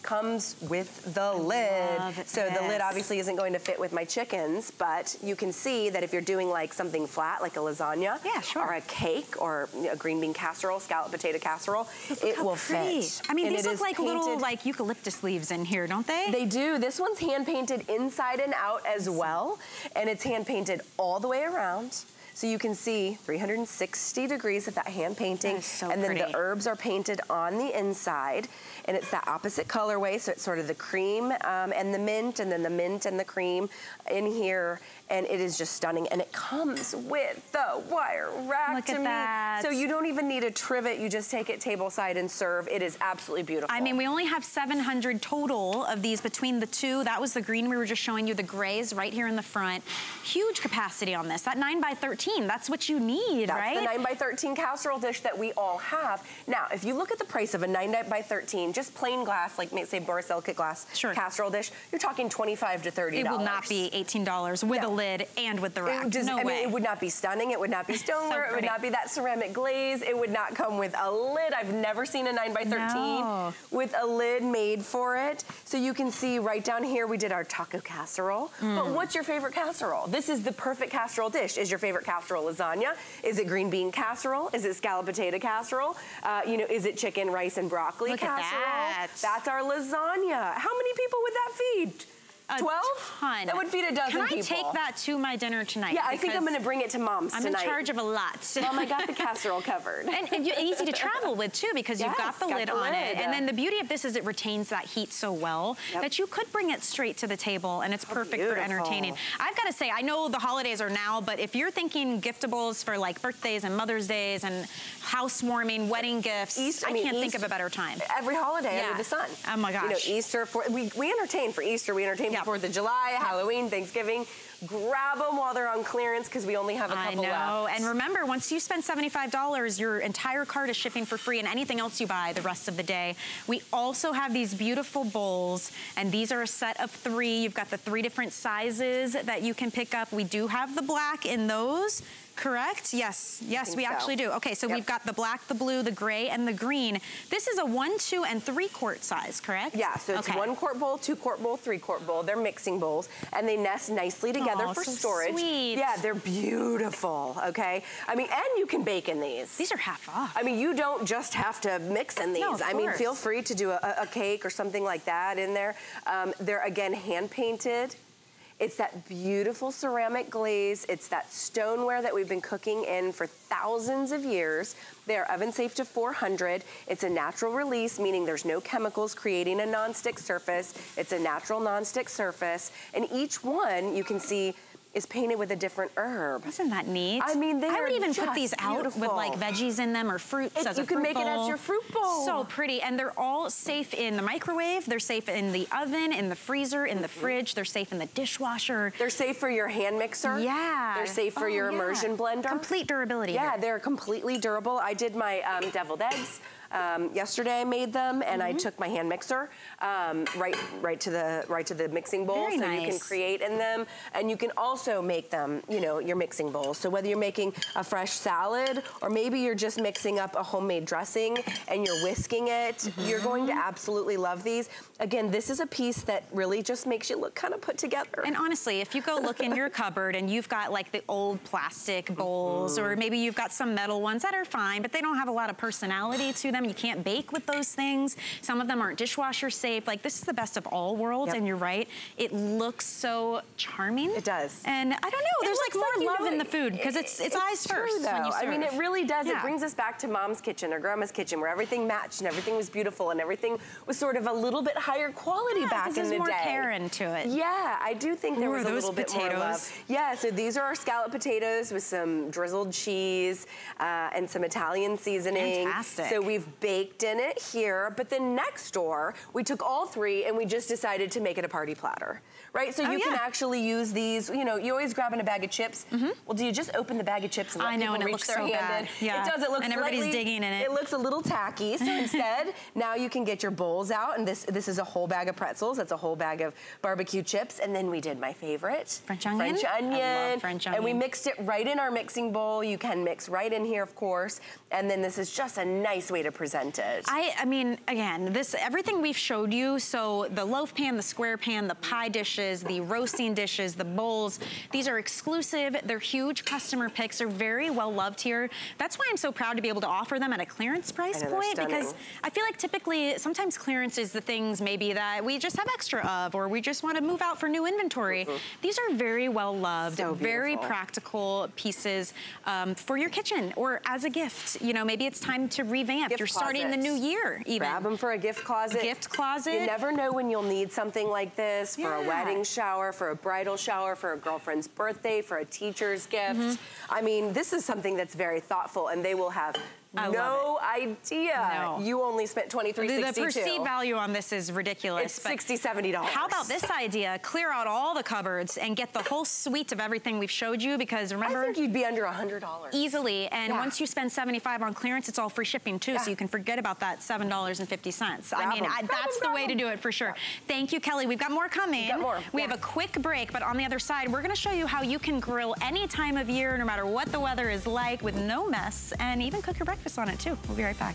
comes with the I lid. So this. the lid obviously isn't going to fit with my chickens, but you can see that if you're doing like something flat, like a lasagna, yeah, sure. or a cake, or a green bean casserole, scallop potato casserole, it will pretty. fit. I mean, and these look like painted. little like eucalyptus leaves in here, don't they? They do. This one's hand painted inside and out as well, and it's hand painted all the way around. So you can see 360 degrees of that hand painting. So and then pretty. the herbs are painted on the inside. And it's that opposite colorway. So it's sort of the cream um, and the mint and then the mint and the cream in here and it is just stunning. And it comes with the wire rack Look to at me. That. So you don't even need a trivet. You just take it table side and serve. It is absolutely beautiful. I mean, we only have 700 total of these between the two. That was the green we were just showing you, the grays right here in the front. Huge capacity on this. That 9 by 13, that's what you need, that's right? That's the 9 by 13 casserole dish that we all have. Now, if you look at the price of a 9 by 13, just plain glass, like say borosilicate glass sure. casserole dish, you're talking 25 to $30. It will not be $18 with no. a lid and with the rack. Just, no I way. mean, it would not be stunning. It would not be stoneware. so it would not be that ceramic glaze. It would not come with a lid. I've never seen a 9 by 13 no. with a lid made for it. So you can see right down here, we did our taco casserole. Mm. But what's your favorite casserole? This is the perfect casserole dish. Is your favorite casserole lasagna? Is it green bean casserole? Is it scallop potato casserole? Uh, you know, is it chicken, rice, and broccoli Look casserole? That. That's our lasagna. How many people would that feed? 12? ton. That would feed a dozen Can I people. take that to my dinner tonight? Yeah, I think I'm gonna bring it to mom's I'm tonight. in charge of a lot. Mom, I got the casserole covered. And, and easy to travel with too because yes, you've got the got lid the on lid. it. And then the beauty of this is it retains that heat so well yep. that you could bring it straight to the table and it's oh, perfect beautiful. for entertaining. I've got to say, I know the holidays are now, but if you're thinking giftables for like birthdays and Mother's Days and housewarming, wedding gifts, Easter, I, mean, can't Easter, think of a better time. Every holiday yeah. under the sun. Oh my gosh. You know, Easter, for, we, we entertain for Easter, we entertain yep. For 4th of July, Halloween, Thanksgiving. Grab them while they're on clearance because we only have a couple I know. left. And remember, once you spend $75, your entire cart is shipping for free and anything else you buy the rest of the day. We also have these beautiful bowls and these are a set of three. You've got the three different sizes that you can pick up. We do have the black in those correct? Yes, yes, we so. actually do. Okay, so yep. we've got the black, the blue, the gray, and the green. This is a one, two, and three quart size, correct? Yeah, so it's okay. one quart bowl, two quart bowl, three quart bowl. They're mixing bowls, and they nest nicely together oh, for so storage. Sweet. Yeah, they're beautiful, okay? I mean, and you can bake in these. These are half off. I mean, you don't just have to mix in these. No, I mean, feel free to do a, a, cake or something like that in there. Um, they're, again, hand painted It's that beautiful ceramic glaze. It's that stoneware that we've been cooking in for thousands of years. They're oven safe to 400. It's a natural release, meaning there's no chemicals creating a nonstick surface. It's a natural nonstick surface. And each one you can see is painted with a different herb. Isn't that neat? I mean, they I would even put these out with like veggies in them or fruits It- as you a can make it as your fruit bowl. So pretty, and they're all safe in the microwave. They're safe in the oven, in the freezer, in the Mm-hmm. fridge. They're safe in the dishwasher. They're safe for your hand mixer. Yeah. They're safe for Oh, your yeah. immersion blender. Complete durability. Yeah, here. they're completely durable. I did my um, deviled eggs. Um, yesterday I made them and Mm-hmm. I took my hand mixer um, right right to the right to the mixing bowl Very so you can create in them and you can also make them, you know, your mixing bowls. So whether you're making a fresh salad or maybe you're just mixing up a homemade dressing and you're whisking it, you're going Mm-hmm. to absolutely love these. Again, this is a piece that really just makes you look kind of put together. And honestly, if you go look in your cupboard and you've got like the old plastic bowls, or maybe you've got some metal ones that are fine, but they don't have a lot of personality to them. You can't bake with those things. Some of them aren't dishwasher safe. Like this is the best of all worlds, Yep. and you're right. It looks so charming. It does. And I don't know. It There's like more you love know, in the food because it- it's it's, eyes true, first Though. when you serve. I mean, it really does. Yeah. It brings us back to mom's kitchen or grandma's kitchen where everything matched and everything was beautiful and everything was sort of a little bit higher quality Yeah, back in there's the more day. care into it. Yeah, I do think there Ooh, was a little bit more love. potatoes. Yeah, so these are our scallop potatoes with some drizzled cheese uh, and some Italian seasoning. Fantastic. So we've baked in it here, but then next door, we took all three and we just decided to make it a party platter, right? So Oh, you can actually use these, you know, you always grab in a bag of chips. Mm-hmm. Well, do you just open the bag of chips and let. I know, people and it reach their so hand bad. in? Yeah. It does, it looks And everybody's slightly- digging in it. It looks a little tacky, so instead, now you can get your bowls out, and this this is a whole bag of pretzels, that's a whole bag of barbecue chips, and then we did my favorite. French onion? French onion. I love French onion. And we mixed it right in our mixing bowl. You can mix right in here, of course, and then this is just a nice way to present it. I, I mean, again, this everything we've showed you. So the loaf pan, the square pan, the pie dishes, the roasting dishes, the bowls. These are exclusive. They're huge customer picks. They're very well loved here. That's why I'm so proud to be able to offer them at a clearance price know, point because. I feel like typically sometimes clearance is the things maybe that we just have extra of or we just want to move out for new inventory. These are very well loved, So very practical pieces um, for your kitchen or as a gift. You know, maybe it's time to revamp. Gift You're starting the new year even. Grab them for a gift closet. Gift closet. You never know when you'll need something like this for a wedding shower, for a bridal shower, for a girlfriend's birthday, for a teacher's gift. Mm-hmm. I mean, this is something that's very thoughtful, and they will have I no idea No. you only spent twenty three The, the sixty two. perceived value on this is ridiculous. It's 60 70 dollars. How about this idea? Clear out all the cupboards and get the whole suite of everything we've showed you because remember- I think you'd be under a hundred dollars. easily. And Yeah. once you spend 75 on clearance, it's all free shipping too. Yeah. So you can forget about that $7.50. I mean. I, that's the way to do it for sure. Thank you, Kelly. We've got more coming. got more, We yeah. have a quick break, but on the other side, we're going to show you how you can grill any time of year, no matter what the weather is like, with no mess, and even cook your breakfast on it too. We'll be right back.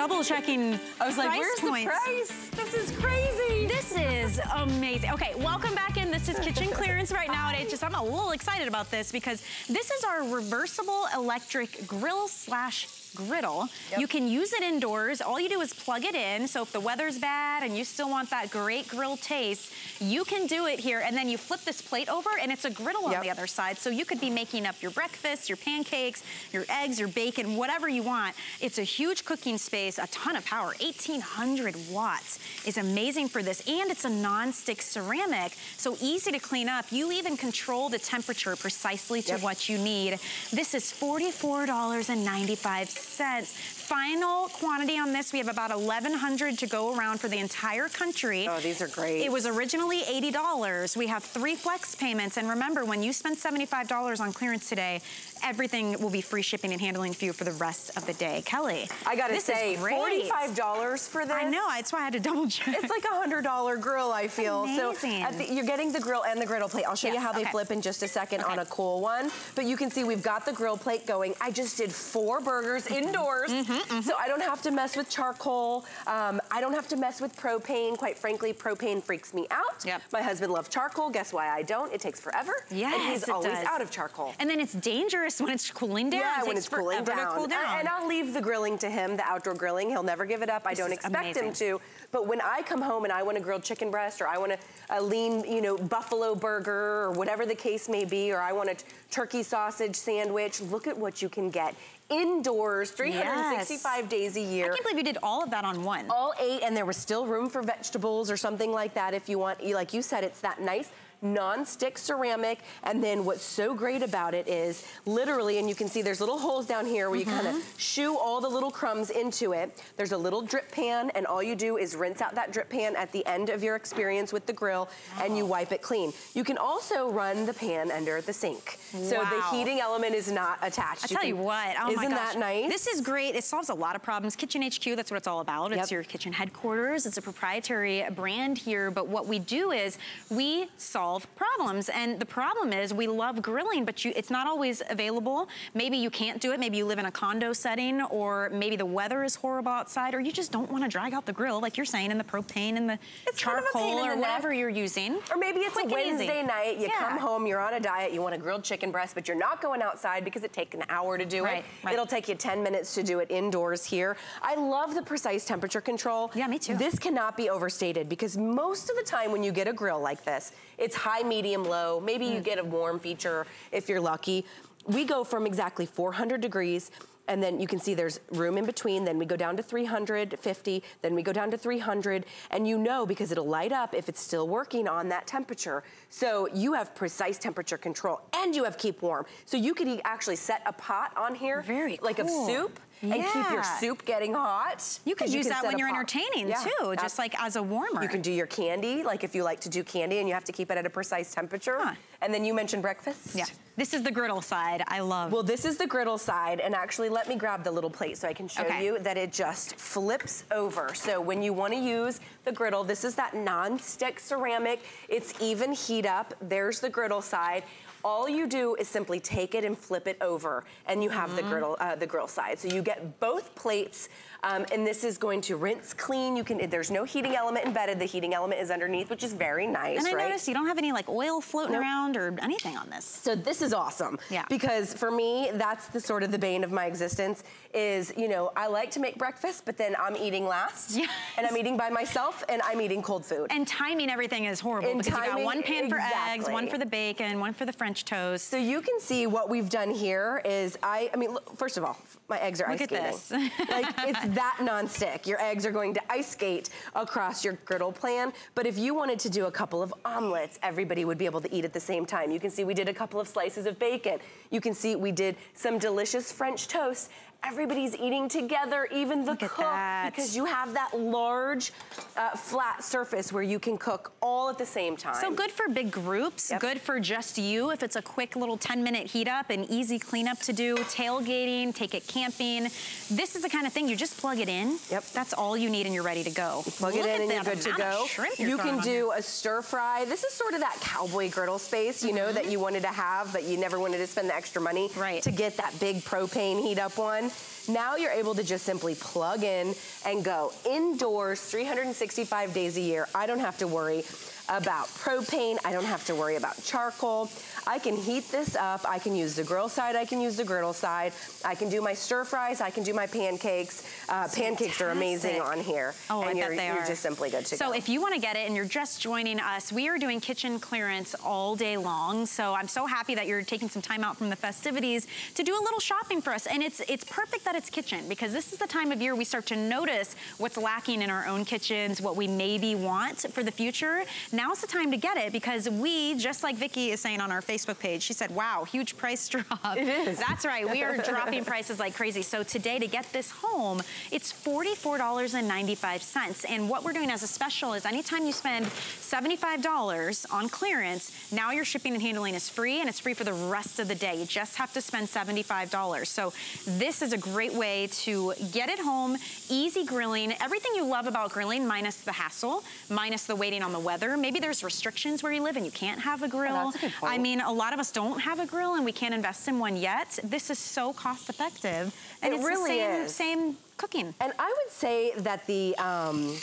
Double checking I was like, price where's points. the price? This is crazy. This is amazing. Okay, welcome back in. This is kitchen clearance right now at HS. I'm a little excited about this because this is our reversible electric grill slash griddle. Yep. You can use it indoors. All you do is plug it in. So if the weather's bad and you still want that great grill taste, you can do it here. And then you flip this plate over and it's a griddle yep. on the other side. So you could be making up your breakfast, your pancakes, your eggs, your bacon, whatever you want. It's a huge cooking space, a ton of power. 1800 watts is amazing for this. And it's a non-stick ceramic, so easy to clean up. You even control the temperature precisely to yep. what you need. This is $44.95 cents. Final quantity on this, we have about 1,100 to go around for the entire country. Oh, these are great. It was originally $80. We have three flex payments. And remember, when you spend $75 on clearance today, everything will be free shipping and handling for you for the rest of the day. Kelly, I gotta say, $45 for this. I know, that's why I had to double check. It's like a $100 grill, I feel. Amazing. So the, you're getting the grill and the griddle plate. I'll show yes, you how they okay. flip in just a second okay. on a cool one. But you can see we've got the grill plate going. I just did four burgers indoors, mm -hmm, mm -hmm. so I don't have to mess with charcoal. Um, I don't have to mess with propane. Quite frankly, propane freaks me out. Yep. My husband loves charcoal. Guess why I don't? It takes forever. Yes, And he's always does. out of charcoal. And then it's dangerous when it's cooling down. Yeah, it when it's cooling down. Cool down. And, I'll leave the grilling to him, the outdoor grilling. He'll never give it up. This I don't expect amazing. him to. But when I come home and I want a grilled chicken breast or I want a, a lean, you know, buffalo burger or whatever the case may be, or I want a turkey sausage sandwich, look at what you can get indoors 365 yes. days a year. I can't believe you did all of that on one. All eight, and there was still room for vegetables or something like that if you want. Like you said, it's that nice non-stick ceramic. And then what's so great about it is literally, and you can see there's little holes down here where mm -hmm. you kind of mm-hmm. shoo all the little crumbs into it. There's a little drip pan and all you do is rinse out that drip pan at the end of your experience with the grill wow. and you wipe it clean. You can also run the pan under the sink. Wow. So the heating element is not attached. I tell you what, oh isn't that nice? This is great. It solves a lot of problems. Kitchen HQ, that's what it's all about. Yep. It's your kitchen headquarters. It's a proprietary brand here. But what we do is we solve solve problems. And the problem is we love grilling, but you, it's not always available. Maybe you can't do it. Maybe you live in a condo setting or maybe the weather is horrible outside or you just don't want to drag out the grill like you're saying in the propane and the it's charcoal kind of or whatever you're using. Or maybe it's Quick a Wednesday night, you yeah. come home, you're on a diet, you want a grilled chicken breast, but you're not going outside because it takes an hour to do right, it. Right. It'll take you 10 minutes to do it indoors here. I love the precise temperature control. Yeah, me too. This cannot be overstated because most of the time when you get a grill like this, it's high, medium, low. Maybe mm. you get a warm feature if you're lucky. We go from exactly 400 degrees and then you can see there's room in between. Then we go down to 350, then we go down to 300, and you know because it'll light up if it's still working on that temperature. So you have precise temperature control, and you have keep warm. So you could actually set a pot on here, Very like cool. of soup, yeah. and keep your soup getting hot. You could use that when you're entertaining yeah. too, just like as a warmer. You can do your candy, like if you like to do candy and you have to keep it at a precise temperature. Huh. And then you mentioned breakfast. Yeah. This is the griddle side. I love. Well, this is the griddle side. And actually, let me grab the little plate so I can show okay. you that it just flips over. So when you want to use the griddle, this is that non-stick ceramic. It's even heat up. There's the griddle side. All you do is simply take it and flip it over, and you have mm -hmm. the mm-hmm. griddle, uh, the grill side. So you get both plates um, and this is going to rinse clean. You can, there's no heating element embedded. The heating element is underneath, which is very nice, And I right? noticed you don't have any like oil floating nope. around or anything on this. So this is awesome. Yeah. Because for me, that's the sort of the bane of my existence is, you know, I like to make breakfast, but then I'm eating last. Yes. And I'm eating by myself and I'm eating cold food. And timing everything is horrible and because timing, you got one pan exactly. for eggs, one for the bacon, one for the French toast. So you can see what we've done here is I, I mean, look, first of all, my eggs are Look ice skating. like it's that non-stick. Your eggs are going to ice skate across your griddle plan. But if you wanted to do a couple of omelets, everybody would be able to eat at the same time. You can see we did a couple of slices of bacon. You can see we did some delicious French toast everybody's eating together, even the Look cook, because you have that large uh, flat surface where you can cook all at the same time. So good for big groups, yep. good for just you if it's a quick little 10 minute heat up and easy cleanup to do, tailgating, take it camping. This is the kind of thing you just plug it in. Yep. That's all you need and you're ready to go. You plug Look it in and you're good to go. You can do a stir fry. This is sort of that cowboy griddle space, you mm -hmm. know, that mm-hmm. you wanted to have, but you never wanted to spend the extra money right. to get that big propane heat up one. Now you're able to just simply plug in and go indoors 365 days a year. I don't have to worry about propane. I don't have to worry about charcoal. I can heat this up. I can use the grill side. I can use the griddle side. I can do my stir fries. I can do my pancakes. Uh, pancakes are amazing on here. Oh, and I you're, bet they you're are. just simply good to so go. if you want to get it and you're just joining us, we are doing kitchen clearance all day long. So I'm so happy that you're taking some time out from the festivities to do a little shopping for us. And it's it's perfect that it's kitchen because this is the time of year we start to notice what's lacking in our own kitchens, what we maybe want for the future. Now's the time to get it because we, just like Vicki is saying on our Facebook page, she said, wow, huge price drop. It is. That's right. We are dropping prices like crazy. So today to get this home, it's $44.95. And what we're doing as a special is anytime you spend $75 on clearance, now your shipping and handling is free and it's free for the rest of the day. You just have to spend $75. So this is a great way to get it home, easy grilling, everything you love about grilling minus the hassle, minus the waiting on the weather. Maybe there's restrictions where you live and you can't have a grill. that's a good point. I mean, a lot of us don't have a grill and we can't invest in one yet. This is so cost effective. And It it's really the same, is. same cooking. And I would say that the um,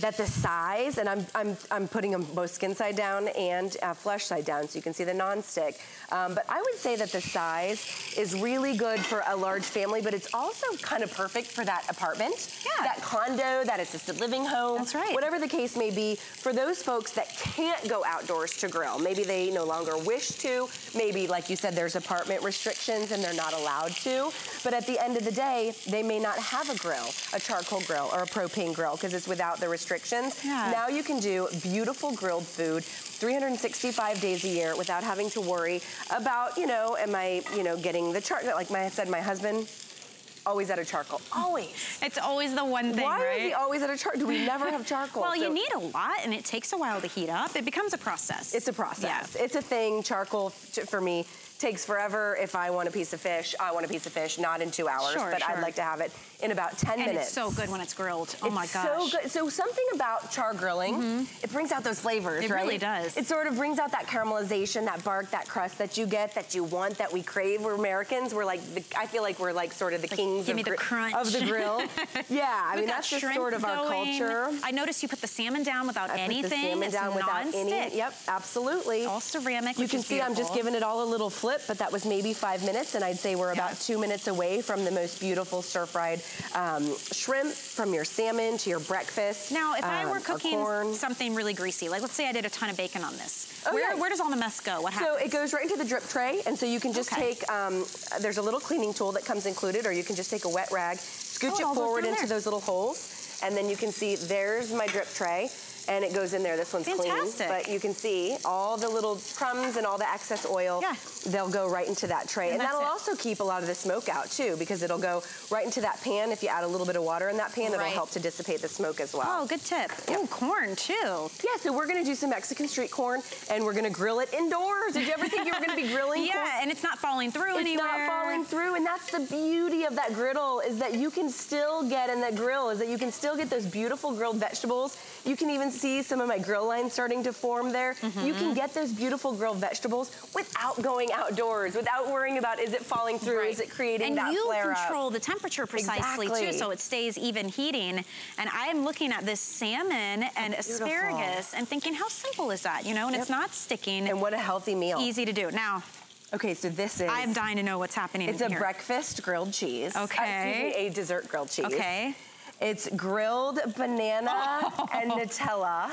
that the size, and I'm, I'm, I'm putting them both skin side down and uh, flesh side down so you can see the non-stick. Um, but I would say that the size is really good for a large family, but it's also kind of perfect for that apartment, Yeah. that condo, that assisted living home. That's right. Whatever the case may be, for those folks that can't go outdoors to grill, maybe they no longer wish to, maybe like you said, there's apartment restrictions and they're not allowed to. But at the end of the day, they may not have a grill, a charcoal grill or a propane grill because it's without the restrictions. Yeah. Now you can do beautiful grilled food 365 days a year without having to worry about, you know, am I, you know, getting the charcoal? Like my, I said, my husband, always out of charcoal. Always. It's always the one thing, Why right? is he always out of charcoal? Do we never have charcoal? well, you need a lot and it takes a while to heat up. It becomes a process. It's a process. Yeah. It's a thing. Charcoal for me takes forever. If I want a piece of fish, I want a piece of fish, not in two hours, Sure, but I'd like to have it in about 10 and minutes. it's so good when it's grilled. Oh It's my gosh. so good. So something about char grilling, mm-hmm. it brings out those flavors, It right? really does. It sort of brings out that caramelization, that bark, that crust that you get, that you want, that we crave. We're Americans. We're like, the, I feel like we're like sort of the kings give of, the crunch. of the grill. yeah, I mean that's just sort of our culture. I noticed you put the salmon down without I anything. put the salmon it's down without any. Yep, absolutely. All ceramic, You can see I'm just giving it all a little flip, but that was maybe five minutes, and I'd say we're about two minutes away from the most beautiful stir-fried um, shrimp, from your salmon to your breakfast. Now, if I um, were cooking something really greasy, like let's say I did a ton of bacon on this, Oh, where, where does all the mess go? What happens? So it goes right into the drip tray, and so you can just Okay. take, um, there's a little cleaning tool that comes included, or you can just take a wet rag, scooch Oh, it it all goes forward into there. those little holes, and then you can see there's my drip tray. And it goes in there. This one's Fantastic. clean, but you can see all the little crumbs and all the excess oil. Yeah. They'll go right into that tray, And and, that'll it. also keep a lot of the smoke out too, because it'll go right into that pan. If you add a little bit of water in that pan, Right. it'll help to dissipate the smoke as well. Oh, good tip. Oh, corn too. Yeah, so we're gonna do some Mexican street corn, and we're gonna grill it indoors. Did you ever think you were gonna be grilling corn? Yeah, and it's not falling through It's anywhere. not falling through, and that's the beauty of that griddle is that you can still get in that grill is that you can still get those beautiful grilled vegetables. You can even see some of my grill lines starting to form there. You Mm-hmm. can get those beautiful grilled vegetables without going outdoors, without worrying about is it falling through, Right. is it creating and that you control up. the temperature precisely too, so it stays even heating. And I'm looking at this salmon and asparagus and thinking, how simple is that? You know, and it's not sticking. And what a healthy meal. Easy to do. Now, Okay, so this is I'm dying to know what's happening It's a here. breakfast grilled cheese. Uh, Okay. me, a dessert grilled cheese. Okay. It's grilled banana and Nutella.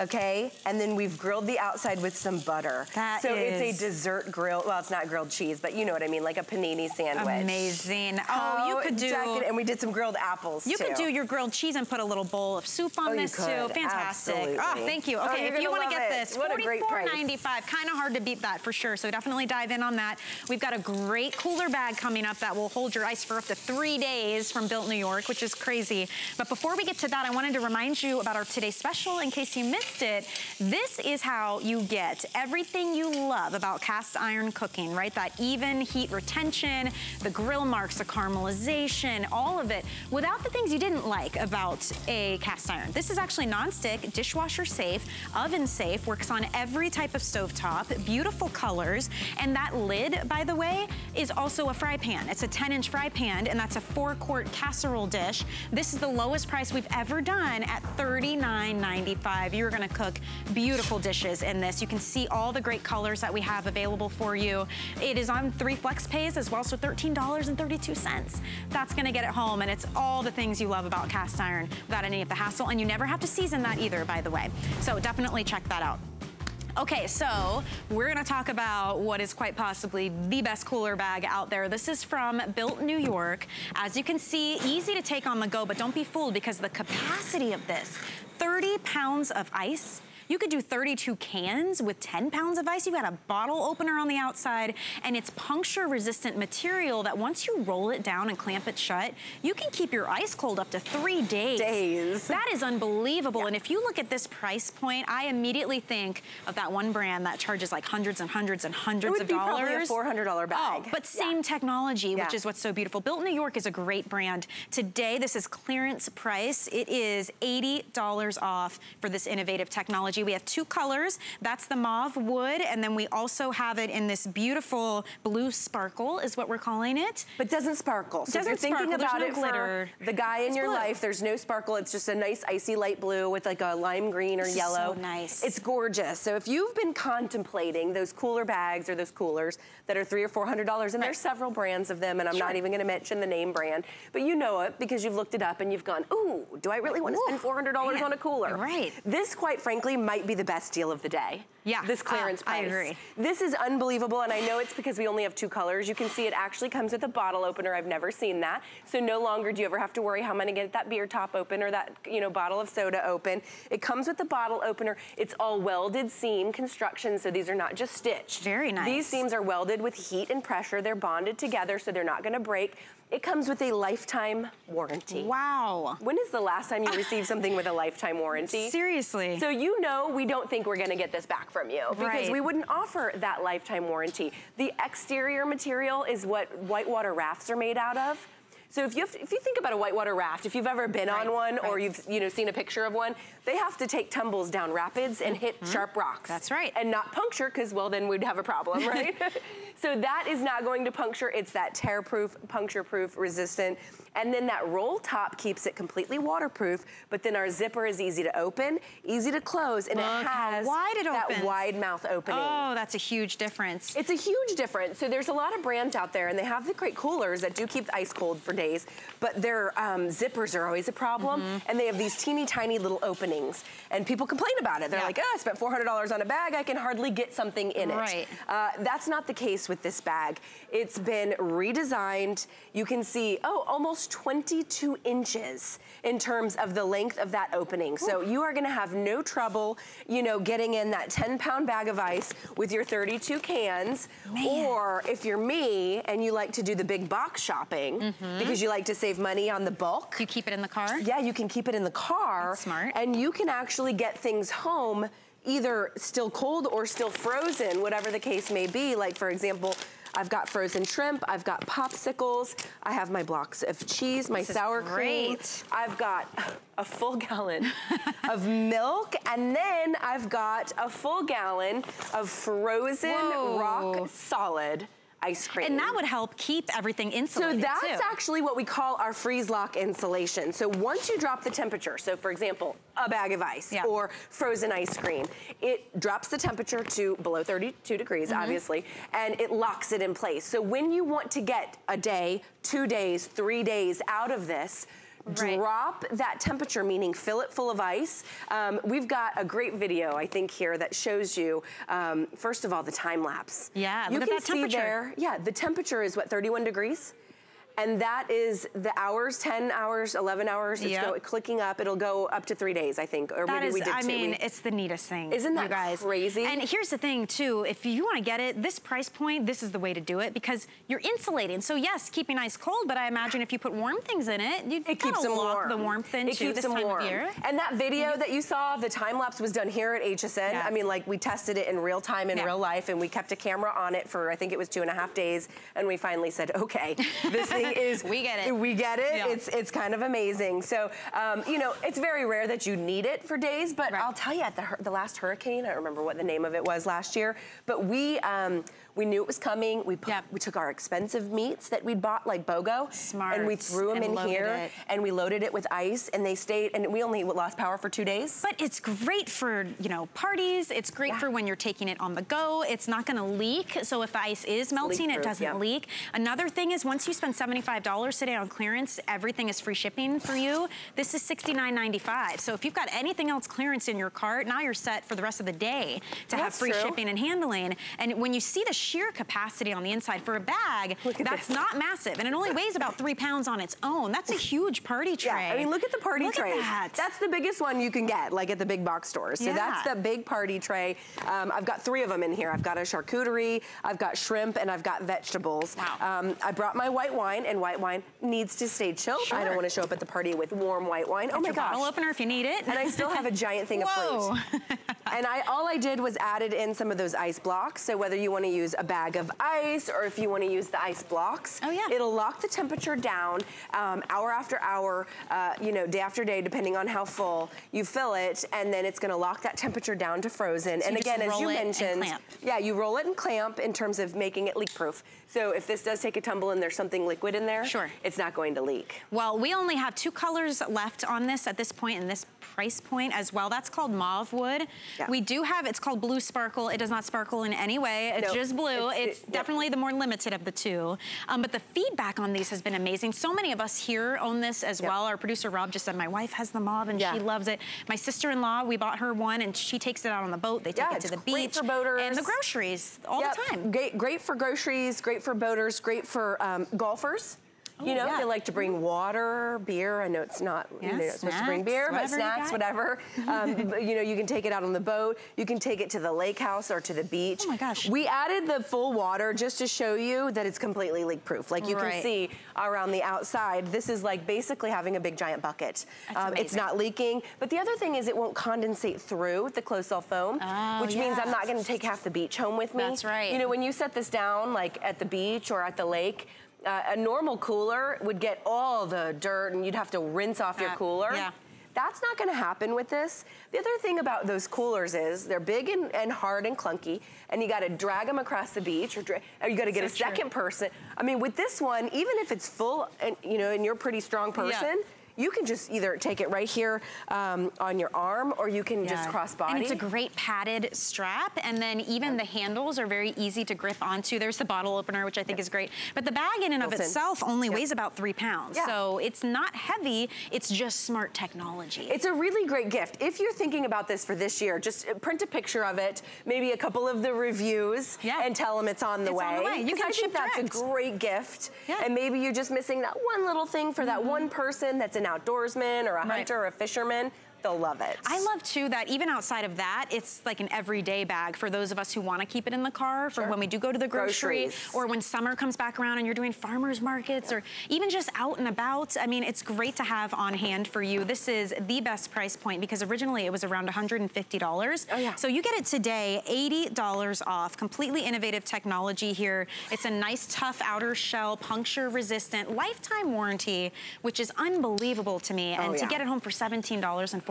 Okay, and then we've grilled the outside with some butter. That so it's a dessert grill. Well, it's not grilled cheese, but you know what I mean, like a panini sandwich. Amazing. Oh, you could do. decadent- and we did some grilled apples You too. could do your grilled cheese and put a little bowl of soup on Oh, this too. Fantastic. Ah, Absolutely. Oh, thank you. Oh, Okay, you're if you want to get it. this, What a great price. $44.95. Kind of hard to beat that for sure. So definitely dive in on that. We've got a great cooler bag coming up that will hold your ice for up to three days from Built New York, which is crazy. But before we get to that, I wanted to remind you about our today's special in case you missed it. This is how you get everything you love about cast iron cooking, right? That even heat retention, the grill marks, the caramelization, all of it, without the things you didn't like about a cast iron. This is actually non-stick, dishwasher safe, oven safe, works on every type of stovetop, beautiful colors, and that lid, by the way, is also a fry pan. It's a 10 inch fry pan and that's a four quart casserole dish. This is the lowest price we've ever done at $39.95. You're gonna cook beautiful dishes in this. You can see all the great colors that we have available for you. It is on three flex pays as well, so $13.32. That's gonna get it home and it's all the things you love about cast iron without any of the hassle and you never have to season that either, by the way. So definitely check that out. Okay, so we're gonna talk about what is quite possibly the best cooler bag out there. This is from Built New York. As you can see, easy to take on the go, but don't be fooled because the capacity of this, 30 pounds of ice, you could do 32 cans with 10 pounds of ice. You've got a bottle opener on the outside and it's puncture resistant material that once you roll it down and clamp it shut, you can keep your ice cold up to three days. Days. That is unbelievable. Yeah. And if you look at this price point, I immediately think of that one brand that charges like hundreds and hundreds and hundreds of dollars. Be a $400 bag. Oh, but same yeah. technology, yeah. which is what's so beautiful. Built New York is a great brand. Today, this is clearance price. It is $80 off for this innovative technology. We have two colors. That's the mauve wood, and then we also have it in this beautiful blue sparkle is what we're calling it. But doesn't sparkle. So doesn't you're thinking sparkle. about no it glitter. for the guy in it's your blue. life, there's no sparkle. It's just a nice icy light blue with like a lime green or this yellow. so nice. It's gorgeous. So if you've been contemplating those cooler bags or those coolers that are three or four hundred dollars, and right. there's several brands of them, and I'm sure. not even going to mention the name brand, but you know it because you've looked it up and you've gone, ooh, do I really want to spend four hundred dollars on a cooler? Right. This, quite frankly, might be the best deal of the day. Yeah. This clearance uh, price. I agree. This is unbelievable, and I know it's because we only have two colors. You can see it actually comes with a bottle opener. I've never seen that. So no longer do you ever have to worry how am I gonna get that beer top open or that you know bottle of soda open. It comes with the bottle opener. It's all welded seam construction, so these are not just stitched. Very nice. These seams are welded with heat and pressure. They're bonded together, so they're not gonna break. It comes with a lifetime warranty. Wow. When is the last time you received something with a lifetime warranty? Seriously. So you know we don't think we're gonna get this back from you because right. we wouldn't offer that lifetime warranty. The exterior material is what whitewater rafts are made out of. So if you, to, if you think about a whitewater raft, if you've ever been right, on one right. or you've you know seen a picture of one, they have to take tumbles down rapids and hit mm -hmm. sharp rocks. That's right. And not puncture, because well then we'd have a problem, right? so that is not going to puncture. It's that tear-proof, puncture-proof, resistant. And then that roll top keeps it completely waterproof, but then our zipper is easy to open, easy to close, and Look it has wide it that opens. wide mouth opening. Oh, that's a huge difference. It's a huge difference. So there's a lot of brands out there, and they have the great coolers that do keep the ice cold for days, but their um, zippers are always a problem, mm -hmm. and they have these teeny tiny little openings. And people complain about it. They're yeah. like, oh, I spent $400 on a bag, I can hardly get something in it. Right. Uh, that's not the case with this bag. It's been redesigned. You can see, oh, almost 22 inches in terms of the length of that opening. So you are gonna have no trouble, you know, getting in that 10 pound bag of ice with your 32 cans. Man. Or if you're me and you like to do the big box shopping mm -hmm. because you like to save money on the bulk. You keep it in the car? Yeah, you can keep it in the car. That's smart. And you can actually get things home either still cold or still frozen, whatever the case may be. Like for example, I've got frozen shrimp, I've got popsicles, I have my blocks of cheese, my this sour cream. I've got a full gallon of milk, and then I've got a full gallon of frozen Whoa. rock solid ice cream. And that would help keep everything insulated So that's too. actually what we call our freeze lock insulation. So once you drop the temperature, so for example, a bag of ice yeah. or frozen ice cream, it drops the temperature to below 32 degrees, mm -hmm. obviously, and it locks it in place. So when you want to get a day, two days, three days out of this, Right. drop that temperature, meaning fill it full of ice. Um, we've got a great video, I think, here that shows you, um, first of all, the time lapse. Yeah, you look can at that temperature. See there, yeah, the temperature is what, 31 degrees? And that is the hours, 10 hours, 11 hours, it's yep. go, clicking up. It'll go up to three days, I think, or that maybe is, we did I two. mean, we, it's the neatest thing, Isn't that you guys. crazy? And here's the thing, too. If you want to get it, this price point, this is the way to do it because you're insulating. So, yes, keeping ice cold, but I imagine if you put warm things in it, you it keeps them warm. the warmth in, it keeps this them time warm. of year. And that video that you saw, the time lapse was done here at HSN. Yeah. I mean, like, we tested it in real time, in yeah. real life, and we kept a camera on it for, I think it was two and a half days, and we finally said, okay, this everything is. we get it. We get it. Yeah. It's it's kind of amazing. So, um, you know, it's very rare that you need it for days, but Right. I'll tell you, at the, the last hurricane, I don't remember what the name of it was last year, but we um, we knew it was coming. We put, Yep. we took our expensive meats that we'd bought, like BOGO, Smart. and we threw them And in here, it. and we loaded it with ice, and they stayed, and we only lost power for two days. But it's great for, you know, parties. It's great Yeah. for when you're taking it on the go. It's not gonna leak. So if the ice is melting, it doesn't yeah. leak. Another thing is once you spend $75 today on clearance, everything is free shipping for you. This is $69.95. So if you've got anything else clearance in your cart, now you're set for the rest of the day to have free true. shipping and handling. And when you see the sheer capacity on the inside for a bag, that's this. not massive. And it only weighs about three pounds on its own. That's a huge party tray. Yeah, I mean, look at the party Look at trays. that. That's the biggest one you can get, like at the big box stores. So Yeah. that's the big party tray. Um, I've got three of them in here. I've got a charcuterie, I've got shrimp, and I've got vegetables. Wow. Um, I brought my white wine, and white wine needs to stay chilled. I don't want to show up at the party with warm white wine. oh my Your gosh. bottle opener if you need it. And I still have a giant thing of fruit. and I all I did was added in some of those ice blocks. So whether you want to use a bag of ice or if you want to use the ice blocks, Oh, yeah. it'll lock the temperature down um, hour after hour, uh, you know, day after day, depending on how full you fill it, and then it's going to lock that temperature down to frozen. and again, as you mentioned, yeah, you roll it and clamp in terms of making it leak proof. So if this does take a tumble and there's something liquid in there, Sure. it's not going to leak. Well, we only have two colors left on this at this point in this price point as well. That's called mauve wood. Yeah. We do have, it's called blue sparkle. It does not sparkle in any way. It's Nope. just blue. It's- It's, it- yep. definitely the more limited of the two. Um, but the feedback on these has been amazing. So many of us here own this as Yep. well. Our producer Rob just said, my wife has the mauve and Yeah. she loves it. My sister-in-law, we bought her one and she takes it out on the boat. They take Yeah, it to the beach. for boaters. And the groceries all Yep. the time. Great, great for groceries, great for boaters, great for um, golfers. You Oh, know, yeah. they like to bring water, beer. I know it's not you Yeah, know, supposed to bring beer, but you snacks, whatever. Um, but, you know, you can take it out on the boat. You can take it to the lake house or to the beach. Oh my gosh. We added the full water just to show you that it's completely leak proof. Like you Right. can see around the outside, this is like basically having a big giant bucket. Um, it's not leaking. But the other thing is it won't condensate through the closed cell foam, Oh, which means. I'm not going to take half the beach home with me. That's right. You know, when you set this down, like at the beach or at the lake, uh, a normal cooler would get all the dirt and you'd have to rinse off your cooler. yeah. That's not gonna happen with this. The other thing about those coolers is they're big and, and hard and clunky, and you gotta drag them across the beach, or, or you gotta get So a true. second person. I mean, with this one, even if it's full, and you know, and you're a pretty strong person, you can just either take it right here um, on your arm, or you can just Yeah. cross body. And it's a great padded strap. And then even the handles are very easy to grip onto. There's the bottle opener, which I think is great. But the bag in and of itself only Yep. weighs about three pounds. Yeah. So it's not heavy. It's just smart technology. It's a really great gift. If you're thinking about this for this year, just uh, print a picture of it, maybe a couple of the reviews, Yeah. and tell them it's on the It's way. on the way. You can I ship think that's direct. a great gift. Yeah. Mm-hmm. And maybe you're just missing that one little thing for that one person that's an outdoorsman or a Right. hunter or a fisherman. They'll love it. I love too that even outside of that, it's like an everyday bag for those of us who want to keep it in the car for Sure. when we do go to the grocery Groceries. or when summer comes back around and you're doing farmers markets or even just out and about. I mean, it's great to have on hand for you. This is the best price point because originally it was around $150. Oh, yeah. So you get it today, $80 off. Completely innovative technology here. It's a nice tough outer shell, puncture resistant, lifetime warranty, which is unbelievable to me. Oh, and Oh, to get it home for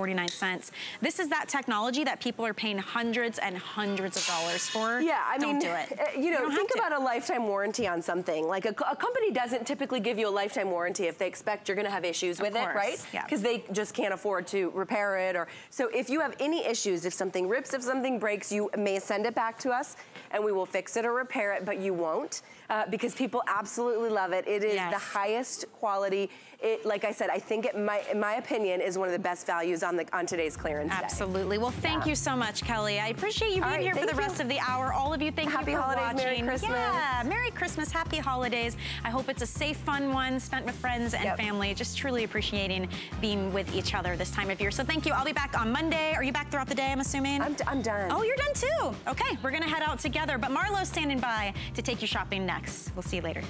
$17.49. This is that technology that people are paying hundreds and hundreds of dollars for. Yeah, I Don't mean, do it. uh, you know, don't think about a lifetime warranty on something. Like a, a company doesn't typically give you a lifetime warranty if they expect you're going to have issues Of with it, right? yeah. Because they just can't afford to repair it. Or so if you have any issues, if something rips, if something breaks, you may send it back to us, and we will fix it or repair it. But you won't uh, because people absolutely love it. It is Yes. the highest quality. It, like I said, I think it, my, in my opinion, is one of the best values on the on today's clearance day. Absolutely. Well, thank Yeah. you so much, Kelly. I appreciate you being right, here for the you. rest of the hour. All of you, thank Happy you for holidays, watching. Merry Christmas. Yeah, Merry Christmas, Happy Holidays. I hope it's a safe, fun one spent with friends and Yep. family. Just truly appreciating being with each other this time of year. So thank you. I'll be back on Monday. Are you back throughout the day? I'm assuming. I'm, I'm done. Oh, you're done too. Okay, we're gonna head out together. But Marlo's standing by to take you shopping next. We'll see you later.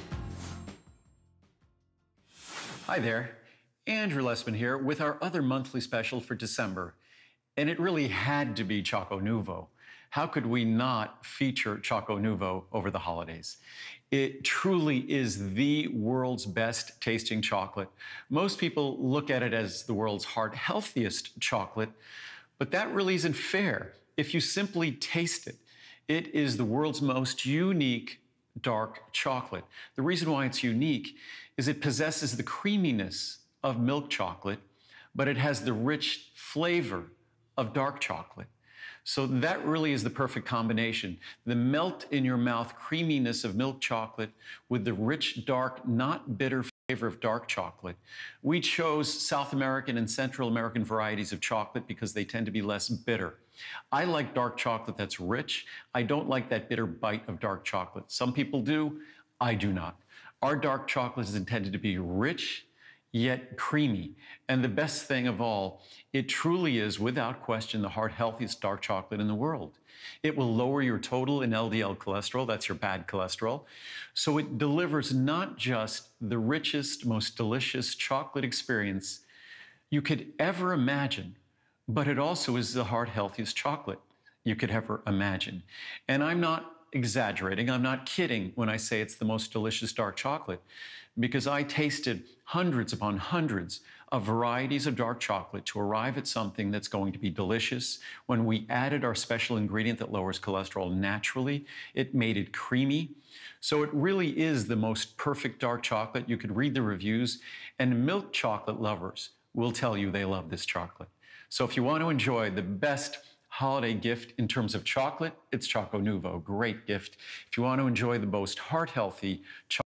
Hi there. Andrew Lessman here with our other monthly special for December. And it really had to be Choco Nuvo. how could we not feature Choco Nuvo over the holidays? It truly is the world's best tasting chocolate. Most people look at it as the world's heart healthiest chocolate, but that really isn't fair. If you simply taste it, it is the world's most unique dark chocolate. The reason why it's unique is it possesses the creaminess of milk chocolate, but it has the rich flavor of dark chocolate. So that really is the perfect combination. The melt in your mouth creaminess of milk chocolate with the rich, dark, not bitter flavor of dark chocolate. We chose South American and Central American varieties of chocolate because they tend to be less bitter. I like dark chocolate that's rich. I don't like that bitter bite of dark chocolate. Some people do, I do not. Our dark chocolate is intended to be rich yet creamy. And the best thing of all, it truly is, without question, the heart healthiest dark chocolate in the world. It will lower your total in LDL cholesterol, that's your bad cholesterol. So it delivers not just the richest, most delicious chocolate experience you could ever imagine, but it also is the heart healthiest chocolate you could ever imagine. And I'm not exaggerating, I'm not kidding when I say it's the most delicious dark chocolate because I tasted hundreds upon hundreds of varieties of dark chocolate to arrive at something that's going to be delicious. When we added our special ingredient that lowers cholesterol naturally, it made it creamy. So it really is the most perfect dark chocolate. You could read the reviews, and milk chocolate lovers will tell you they love this chocolate. So if you want to enjoy the best holiday gift in terms of chocolate, it's Choco Nuvo. Great gift. If you want to enjoy the most heart healthy chocolate,